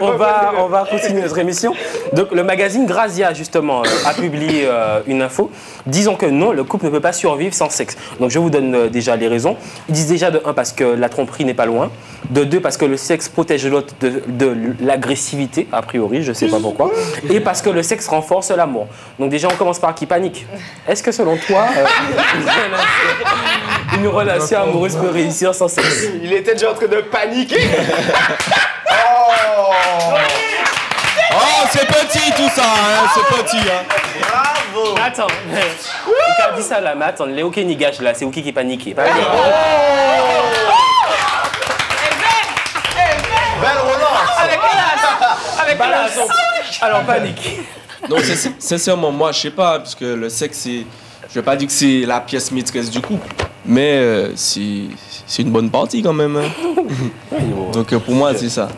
on, va, on va continuer notre émission. Donc, le magazine Grazia, justement, euh, a publié euh, une info. Disons que non, le couple ne peut pas survivre sans sexe. Donc, je vous donne euh, déjà les raisons. Ils disent déjà de un, parce que la tromperie n'est pas loin. De deux, parce que le sexe protège l'autre de, de l'agressivité, a priori, je sais pas pourquoi. Et parce que le sexe renforce l'amour. Donc, déjà, on commence par qui panique. Est-ce que selon toi, une relation amoureuse peut réussir sans sexe Il était déjà en train de paniquer. Oh, c'est petit tout ça, hein, c'est petit. Hein. Bravo Attends, a dit ça là, mais attends, Léo Kenigage là, c'est Ouki qui est paniqué. Pas lui. Belle relance Avec classe Avec Balance. classe Alors panique. Donc, c'est- sincèrement, moi, je sais pas, parce que le sexe, c'est. Je vais pas dire que c'est la pièce maîtresse du couple, mais euh, c'est c'est une bonne partie quand même. hein. Donc, euh, pour moi, c'est ça.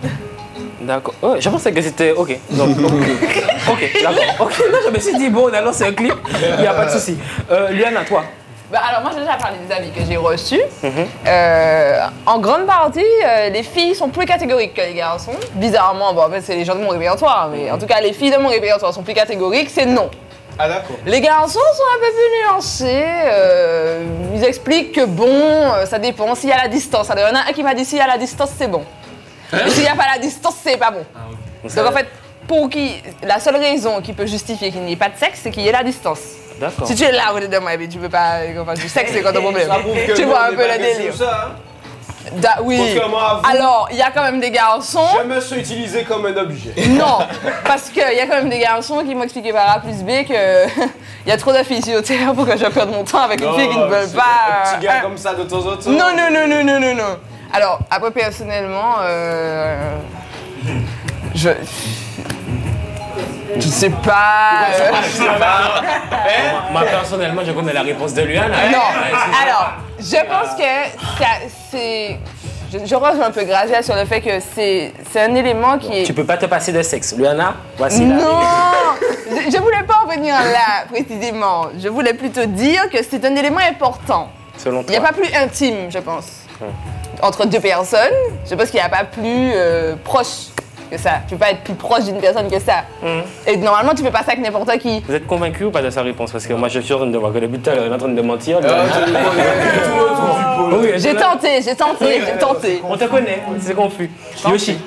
D'accord. Oh, je pensais que c'était. Ok. Donc, ok, d'accord. Ok, non, je me suis dit, bon, on a lancé un clip, il n'y a pas de souci. Euh, Luana, toi Bah, alors moi j'ai déjà parlé des avis que j'ai reçus. Mhm. Euh, en grande partie, euh, les filles sont plus catégoriques que les garçons. Bizarrement, bon en fait c'est les gens de mon répertoire, mais en tout cas les filles de mon répertoire sont plus catégoriques, c'est non. Ah d'accord. Les garçons sont un peu plus nuancés. euh, ils expliquent que bon, euh, ça dépend s'il y a la distance. Alors, il y en a un qui m'a dit s'il y a la distance, c'est bon. Et s'il n'y a pas la distance, c'est pas bon. Donc en fait, pour qui, la seule raison qui peut justifier qu'il n'y ait pas de sexe, c'est qu'il y ait la distance. D'accord. Si tu es là au côté de moi, mais tu peux pas qu'on fasse du sexe, c'est quoi ton problème Ça prouve que Tu nous, vois on un peu pas le délire. ça, hein. Da- oui. Alors, il y a quand même des garçons. Je me suis utilisé comme un objet. Non, parce qu'il y a quand même des garçons qui m'ont expliqué par A plus B que il y a trop de filles sur pour que je perde mon temps avec une fille qui ne veut c'est pas. Un petit gars euh, comme ça de temps en temps. Non, non, non, non, non, non, non. Alors, après, personnellement, euh, je. Je sais pas. euh, Moi, personnellement, je connais la réponse de Luana. Non, Ouais, c'est- alors, je pense que c'est. Je, je rejoins un peu Grazia sur le fait que c'est c'est un élément qui est. Tu peux pas te passer de sexe. Luana, voici la. Non je, je voulais pas en venir là précisément. Je voulais plutôt dire que c'est un élément important. Selon Il n'y a toi. pas plus intime, je pense, entre deux personnes. Je pense qu'il n'y a pas plus euh, proche que ça. Tu peux pas être plus proche d'une personne que ça. Et normalement, tu fais pas ça avec n'importe qui. Vous êtes convaincu ou pas de sa réponse? Parce que moi, je suis en train de voir que depuis tout à l'heure, il est en train de mentir. Ah, J'ai tenté, j'ai tenté, j'ai tenté. On te connaît, c'est confus. Yoshi.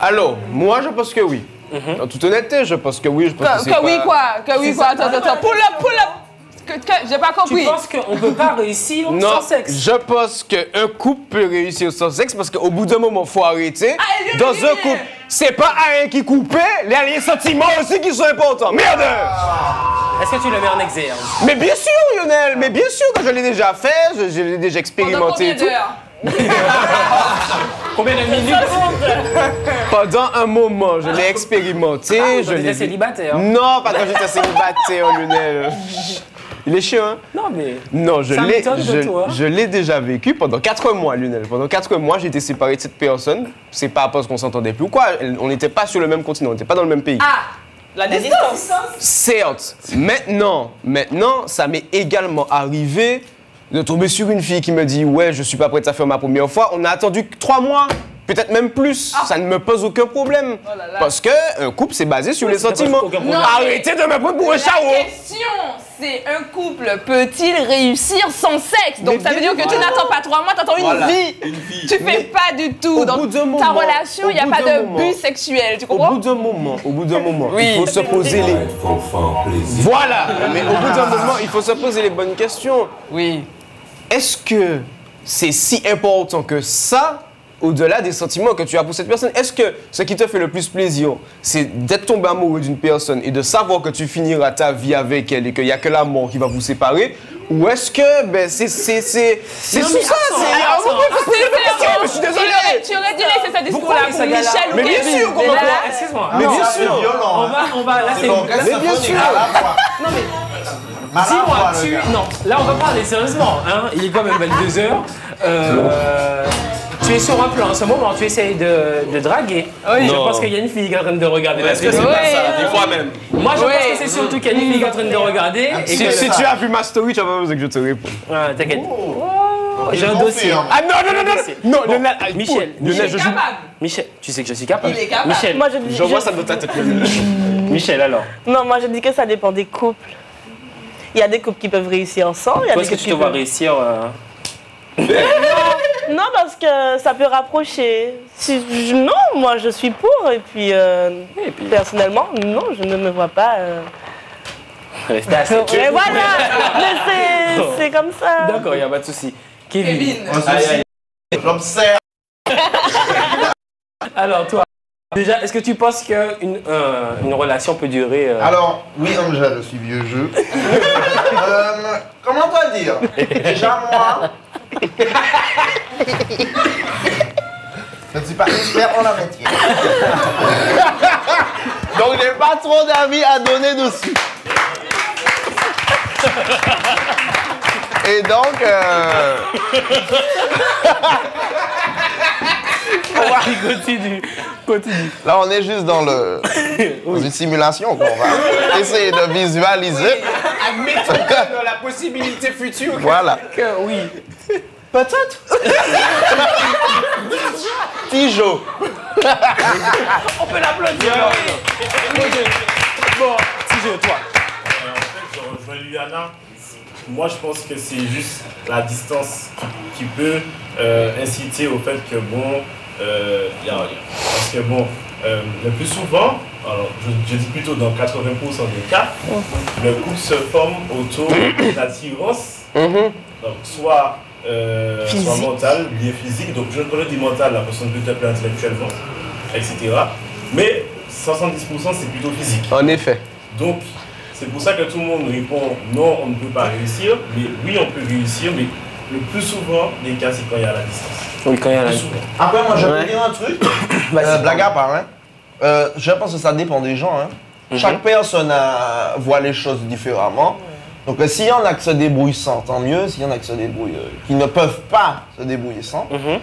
Alors, moi je pense que oui. En toute honnêteté, je pense que oui. Je pense que, oui quoi Que oui quoi. Attends, attends, attends. Pull up, pull up J'ai pas compris. Tu penses qu'on peut pas réussir Non, sans sexe? je pense qu'un couple peut réussir sans sexe parce qu'au bout d'un moment, faut arrêter. Ah, Dans un couple, c'est pas rien qui coupe, il y a les sentiments aussi qui sont importants. Merde Est-ce que tu le mets en exergue? Mais bien sûr, Lionel, mais bien sûr que je l'ai déjà fait, je, je l'ai déjà Pendant expérimenté combien d'heures? Combien de minutes Pendant un moment, je l'ai expérimenté. Ah, je l'ai célibataire. Non, pas quand j'étais célibataire, Lionel. Il est chiant, hein Non, mais. Non, je l'ai, de je, l'ai déjà vécu pendant 4 mois, Lionel. Pendant 4 mois, j'ai été séparé de cette personne. C'est pas parce qu'on s'entendait plus ou quoi. On n'était pas sur le même continent, on n'était pas dans le même pays. Ah La distance Certes, maintenant, maintenant, ça m'est également arrivé de tomber sur une fille qui me dit Ouais, je suis pas prête à faire ma première fois. On a attendu 3 mois, peut-être même plus. Ça ne me pose aucun problème. Oh là là. Parce que un couple, c'est basé sur les sentiments. Arrêtez de me prendre pour un La charreau question, c'est un couple peut-il réussir sans sexe? Donc Mais ça veut dire que tu n'attends pas trois mois, t'attends une Voilà. vie. Tu fais Mais pas du tout. au Dans bout d'un ta moment, relation, au il n'y a bout pas d'un de moment, but sexuel. Tu Au comprends bout d'un moment, au bout d'un moment, Oui. il faut se poser les. Voilà. Mais au bout d'un moment, il faut se poser les bonnes questions. Oui. Est-ce que c'est si important que ça, au-delà des sentiments que tu as pour cette personne Est-ce que ce qui te fait le plus plaisir, c'est d'être tombé amoureux d'une personne et de savoir que tu finiras ta vie avec elle et qu'il n'y a que la mort qui va vous séparer? Ou est-ce que ben, c'est c'est c'est c'est tout ça c'est Ah, vous pouvez attends. poser des questions, mais je suis Tu désolé aurais- Tu aurais dû laisser ce discours-là croyez pour ça, Michel ou Mais bien sûr, là, Excuse-moi. Mais bien ça, sûr. c'est violent, On va, on va, là, c'est. là, Mais bien sûr Non, mais. Dis-moi, tu. Non, là, on va parler sérieusement. Hein. Il est quand même 22h. Euh, tu es sur un plan en ce moment, tu essayes de, de draguer. Oui. Je pense qu'il y a une fille qui est en train de regarder la Est-ce que c'est pas ça? Des fois même. Moi, je Ouais. pense que c'est surtout qu'il y a une fille qui est en train de regarder. Et Si, que- si tu as vu ma story, tu vas pas besoin que je te réponde. Ah, T'inquiète. Oh, J'ai un dossier. Ah non, non, non, non, non, Bon, Lionel, ah, Michel, Lionel, je joue. Michel, tu sais que je suis capable. Il est capable. Michel, Moi, je vois ça dans ta tête. Michel alors. Non, moi je dis que ça dépend des couples. Il y a des couples qui peuvent réussir ensemble. Il y a des que couples tu te vois réussir Non, parce que ça peut rapprocher. Si je- Non, moi je suis pour. Et puis, euh, personnellement, non, je ne me vois pas. euh, rester assez Mais voilà Mais c'est- c'est comme ça. D'accord, il n'y a pas de souci. Kevin. Kevin. J'observe. Alors, toi, déjà, est-ce que tu penses qu'une euh, une relation peut durer euh, Alors, oui, Angela, je suis vieux jeu. Euh, comment toi dire? Déjà, moi. Je ne suis pas expert en la matière. Donc, j'ai pas trop d'avis à donner dessus. Et donc, euh, Vas-y, continue. Continue. là, on est juste dans, le, dans une simulation qu'on va essayer de visualiser. Admettons que dans la possibilité future. Voilà. Que oui. Peut-être. Tijo. On peut l'applaudir. Bon, Tijo, toi. Euh, en fait, je rejoins Liliana. Moi, je pense que c'est juste la distance qui, qui peut euh, inciter au fait que, bon, euh, y a- parce que, bon, euh, le plus souvent, alors, je, je dis plutôt dans 80% des cas, le couple se forme autour d'une attirance, donc soit, euh, soit mentale, bien physique, donc je connais du mental, la personne peut être intellectuellement, etc. Mais 70% c'est plutôt physique. En effet. Donc, c'est pour ça que tout le monde répond non, on ne peut pas réussir, mais oui, on peut réussir, mais le plus souvent, les cas, c'est quand il y a la distance. Oui, quand il y a Le la... plus souvent. Après, moi, je peux dire un truc. Euh, blague à part, hein. Euh, je pense que ça dépend des gens. Hein. Mhm. Chaque personne a- voit les choses différemment. Donc, euh, s'il y en a qui se débrouillent sans, tant mieux. S'il y en a qui se débrouillent, euh, qui ne peuvent pas se débrouiller sans, Mhm.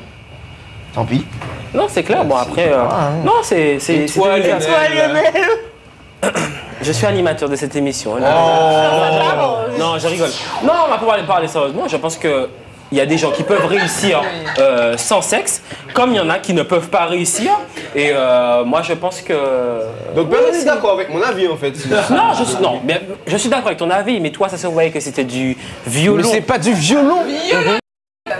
tant pis. Non, c'est clair. Bon, après. euh, Ah, hein. Non, c'est. c'est- toi. Lionel Je suis animateur de cette émission. hein. Oh. Non, je rigole. Non, on va pouvoir parler sérieusement. Je pense que. Il y a des gens qui peuvent réussir euh, sans sexe, comme il y en a qui ne peuvent pas réussir. Et euh, moi, je pense que. Donc, Oui, personne n'est c'est- d'accord avec mon avis en fait. Non, je suis, non, mais je suis d'accord avec ton avis, mais toi, ça se voyait que c'était du violon. Mais c'est pas du violon.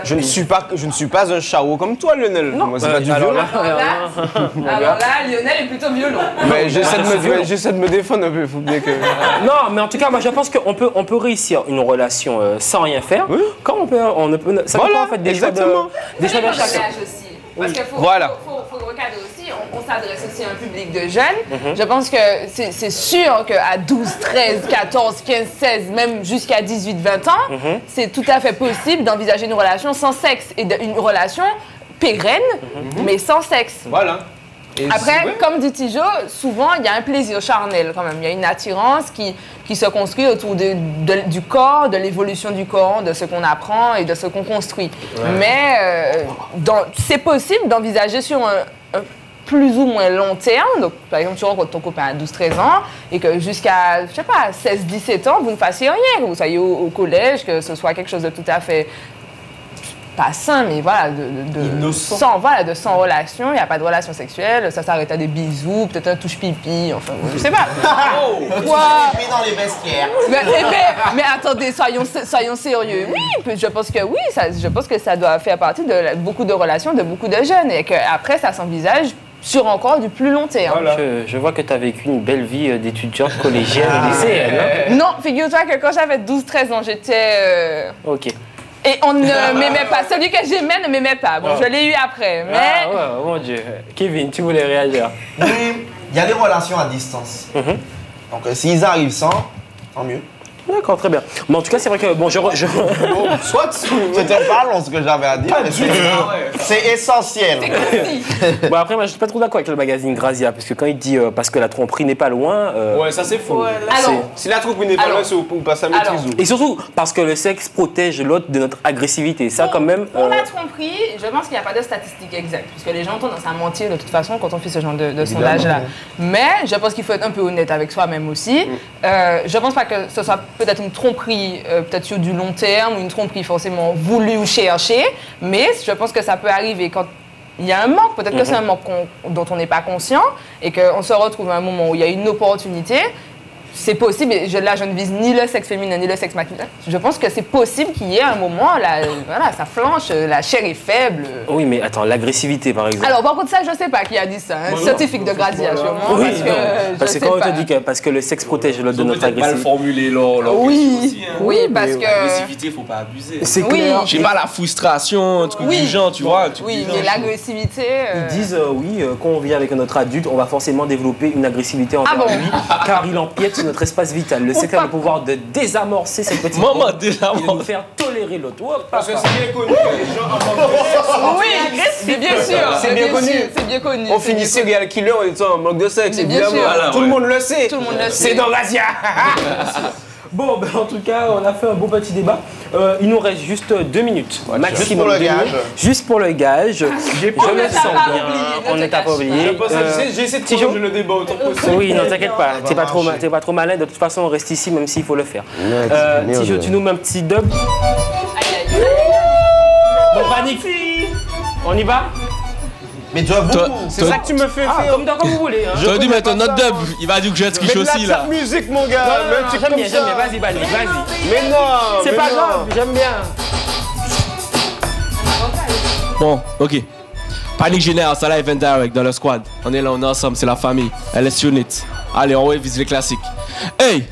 Je ne suis pas, je ne suis pas un charo comme toi, Lionel. Moi, c'est Euh, pas du alors violon. là, Alors là, alors Lionel est plutôt violon. Mais j'essaie de, me, j'essaie de me défendre un peu. Faut bien que. Non, mais en tout cas, moi je pense qu'on peut, on peut réussir une relation euh, sans rien faire. Oui. Comme on peut, on ne peut, ça Voilà, dépend en fait des choix de, exactement. des choix de Ça dépend de chacun. l'âge aussi. Parce qu'il faut, Voilà. faut, faut, faut recadrer aussi, on, s'adresse aussi à un public de jeunes. Mhm. Je pense que c'est sûr qu'à 12, 13, 14, 15, 16, même jusqu'à 18, 20 ans, Mhm. c'est tout à fait possible d'envisager une relation sans sexe et de- une relation pérenne, Mhm. mais sans sexe. Voilà. Et Après, ouais. comme dit Tijo, souvent il y a un plaisir charnel quand même. Il y a une attirance qui, qui se construit autour de, de- du corps, de l'évolution du corps, de ce qu'on apprend et de ce qu'on construit. Mais euh, c'est possible d'envisager sur un, un plus ou moins long terme. Donc, par exemple, tu rencontres ton copain à 12-13 ans et que jusqu'à, je sais pas, 16-17 ans, vous ne fassiez rien, que vous soyez au, au collège, que ce soit quelque chose de tout à fait pas sain, mais voilà, de, de, de- sans, voilà, de sans relation, il n'y a pas de relation sexuelle, ça s'arrête à des bisous, peut-être un touche pipi, enfin, je sais pas. Quoi Pipi dans les vestiaires. mais, mais attendez, soyons, soyons sérieux. Oui, je pense que oui, ça, je pense que ça doit faire partie de beaucoup de relations de beaucoup de jeunes et qu'après, ça s'envisage sur encore du plus long terme. Je, je vois que tu as vécu une belle vie euh, d'étudiante collégienne, lycéenne. hein. Non, figure-toi que quand j'avais 12-13 ans, j'étais... euh, Ok. Et on ne m'aimait pas. Celui que j'aimais ne m'aimait pas. Bon, Ah. je l'ai eu après. Mais Ah ouais, mon Dieu. Kevin, tu voulais réagir. Oui, il y a des relations à distance. Mhm. Donc, euh, s'ils arrivent sans, tant mieux. D'accord, très bien. Mais en tout cas, c'est vrai que bon, je, re- je- Bon, soit c'était pas long ce que j'avais à dire, mais c'est- essentiel. bon après, moi, je suis pas trop d'accord avec le magazine Grazia, parce que quand il dit euh, parce que la tromperie n'est pas loin. euh, Ouais, ça c'est faux. c'est- Si la troupe n'est pas Alors- là, c'est ou ou pas ça maîtrise ou. Et surtout parce que le sexe protège l'autre de notre agressivité. Ça, quand même. Pour euh, la tromperie, je pense qu'il n'y a pas de statistiques exactes, puisque les gens ont tendance à mentir de toute façon quand on fait ce genre de, de sondage-là. Mais je pense qu'il faut être un peu honnête avec soi-même aussi. Euh, je ne pense pas que ce soit peut-être une tromperie, euh, peut-être sur du long terme, ou une tromperie forcément voulue ou cherchée, mais je pense que ça peut arriver quand il y a un manque, peut-être que c'est un manque dont on n'est pas conscient, et qu'on se retrouve à un moment où il y a une opportunité. C'est possible, je, là je ne vise ni le sexe féminin ni le sexe masculin. Je pense que c'est possible qu'il y ait un moment, là, voilà, ça flanche, la chair est faible. Oui, mais attends, l'agressivité, par exemple. Alors, par contre, ça, je sais pas qui a dit ça. Un scientifique de Grazia, sûrement. oui, parce que, non. parce que quand on te dit que parce que le sexe protège l'autre de notre peut-être mal agressivité. formulé leur, leur Oui, aussi, hein. oui, parce que. L'agressivité, faut pas abuser. C'est Oui. clair. Sais pas, la frustration, un truc Oui. du genre, tu vois. Oui, mais l'agressivité. euh, Ils disent euh, oui, euh, quand on vit avec un autre adulte, on va forcément développer une agressivité envers Ah bon? lui, car il empiète sur notre espace vital. Le sexe a le pouvoir de désamorcer cette petite Maman, et de nous faire tolérer l'autre. Oh, Parce que c'est bien connu que les gens. Oui, c'est bien sûr. C'est bien connu. C'est bien connu. On c'est bien finit serial killer en étant en manque de sexe, bien sûr. Tout le monde le sait. Tout le monde le C'est sait. dans l'Asia. Bon, ben, en tout cas, on a fait un beau petit débat. Euh, il nous reste juste deux minutes. maximum Juste pour le deux gage. Juste pour le gage. Je me sens bien. On te ne t'a pas oublié. Je pense que Euh, j'ai- j'ai essayé de prolonger le débat autant que possible. Oui, non, t'inquiète pas, t'es pas, pas trop malin. De toute façon, on reste ici, même s'il faut le faire. Euh. Tijo, tu nous mets un petit dub. Bon, panique. On y va? Mais tu. C'est ça que tu me fais Ah, faire. comme, dans- comme vous voulez. Hein. J'aurais dû mettre un autre dub. moi. Il va dire que je triche Mais de aussi la là. musique, mon gars. Non, non, Mais non, tu j'aime bien, j'aime bien. Vas-y, Bani, vas-y. Mais non. C'est pas grave, j'aime bien. Bon, ok. Panique générale, ça là, Event Direct dans le squad. On est là, on est ensemble, c'est la famille. Elle est unit. Allez, on révise les classiques. Hey!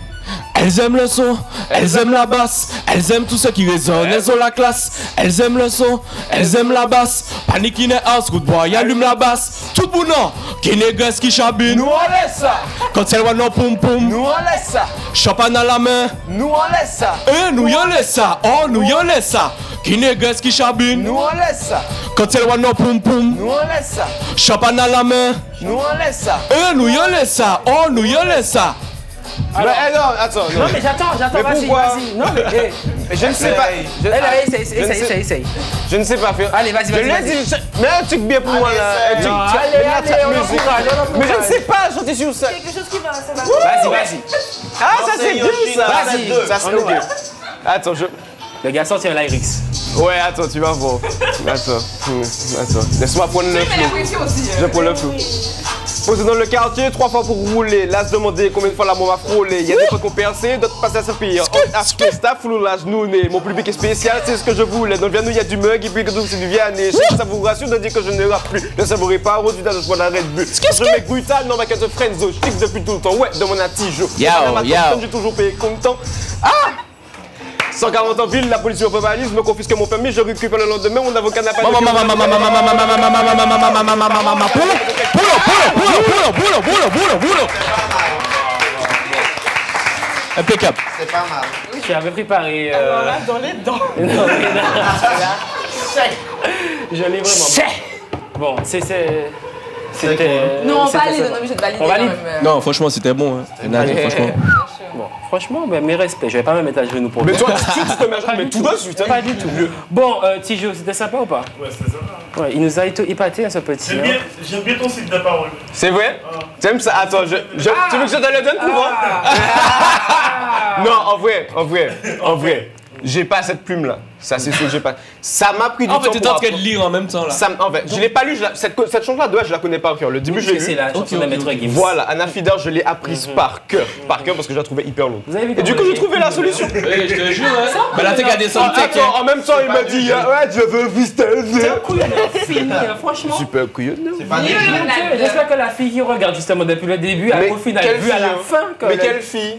Elles aiment le son, elles aiment la basse, elles aiment tout ce qui résonne, elles ont la classe, elles aiment le son, elles aiment la basse. Panique in the house, good boy, allume la basse. Tout monde, qui négocie, qui chabine. Nous on laisse ça. Quand elle voit nos poum poum, Nous on laisse ça. champagne à la main. Nous on laisse ça. Eh, nous y'en laisse ça, oh, nous y'en laisse ça. Qui négocie, qui chabine. Nous on laisse ça. Quand elle voit nos poum poum, Nous on laisse ça. champagne à la main. Nous on laisse ça. Eh, nous y'en laisse ça, oh, nous y'en laisse ça. Mais eh, non, attends. non. Non, mais j'attends, j'attends, vas-y, vas-y. Non, mais. eh, Mais Je ne sais pas. Je, eh, ah, essaye, essaye, essaye, essaye. Je ne sais pas faire. Allez, vas-y, Je vas-y, lui ai vas-y. dit, je- mets un truc bien pour moi là. Tu- allez, allez, on encourage, on. Mais je ne sais pas chanter sur ça. Quelque chose qui va, ça va. Vas-y, vas-y. Ah, ça c'est dur ça. Vas-y, Ça c'est. Attends, je. Le gars sorti un lyrics. Ouais, attends, tu vas voir. Attends. Hmm, Attends. Laisse-moi prendre le la pression aussi. Je prends le flou. Posé dans le quartier, trois fois pour rouler. Là, se demander combien de fois l'amour m'a frôlé. Il y a des fois qu'on percé, d'autres passent à se pire. On acheté staff, flou, là, genou, nez. Mon public est spécial, c'est ce que je voulais. Dans le Vianou, il y a du mug, et puis que c'est du Vianney. Je sais que ça vous rassure de dire que je ne rappe plus. Ne savourer pas, au du je bois la Red Bull. Je mets brutal, non, ma carte de Frenzo. Je depuis tout le temps, ouais, dans mon atijo. Yo, yo. J'ai toujours payé content. Ah! 140 ans ville, la police urbanise me confisque mon permis, je récupère le lendemain, mon avocat n'a pas de... Impeccable. C'est pas mal. Je suis un peu préparé. Euh... Alors là, dans les dents. non, mais là, là. Je l'ai vraiment. Bon, c'est. C'était. Non, on va aller, on est obligé de valider. On valide. Non, franchement, c'était bon. Hein. Allez, franchement. Franchement, ben, mes respects. Je vais pas me mettre à genoux pour Mais toi, tu te mets à genoux, mais tout de suite. hein. Pas du tout. Bon, euh, Tijo, c'était sympa ou pas? Ouais, c'est ça. Ouais, il nous a été épaté, hein, ce petit. J'aime hein. bien, j'aime bien ton style de parole. C'est vrai? T'aimes ça Attends, je, je- tu veux que je te le donne pour moi? Non, en vrai, en vrai, en vrai. J'ai pas cette plume là. Ça, c'est sûr que j'ai pas. Ça m'a pris du En temps. fait, t'es en pour train de apprendre. lire en même temps là. Ça, en fait, je l'ai pas lu, je la- cette, cette chanson-là, de je la connais par cœur. Le début, je l'ai C'est lu. la chanson de Maître Gims. Voilà, Anna Fidar, je l'ai apprise par cœur. Par cœur parce que je la trouvais hyper longue. Vous avez vu Et du coup, j'ai trouvé la solution. Oui, je te jure, hein. Bah là, t'es qu'à descendre Ah, attends, en même temps, il m'a dit euh, Ouais, je veux C'est un hein, franchement. Super couillon. C'est pas J'espère que la fille qui regarde justement depuis le début a au final quelle vu à la hein fin. Mais quelle fille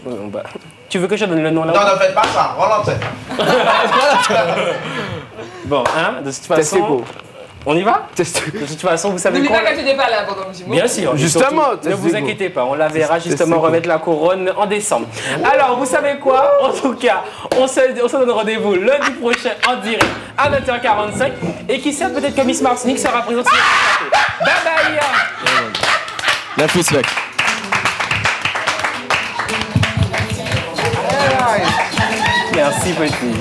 Tu veux que je donne le nom là Non, ne faites pas ça. L'antenne. Bon, hein, de toute Testez façon. beau. On y va? De toute façon, vous savez quoi? pas que tu n'es pas là pendant Mimo. Bien sûr. Justement, surtout, Ne vous inquiétez pas, on la verra justement remettre la couronne en décembre. Alors, vous savez quoi? En tout cas, on se, on se donne rendez-vous lundi prochain en direct à 20h45. Et qui sait, peut-être que Miss Martinique sera présente sur le. Bye bye La fils, Nice. Merci, petit.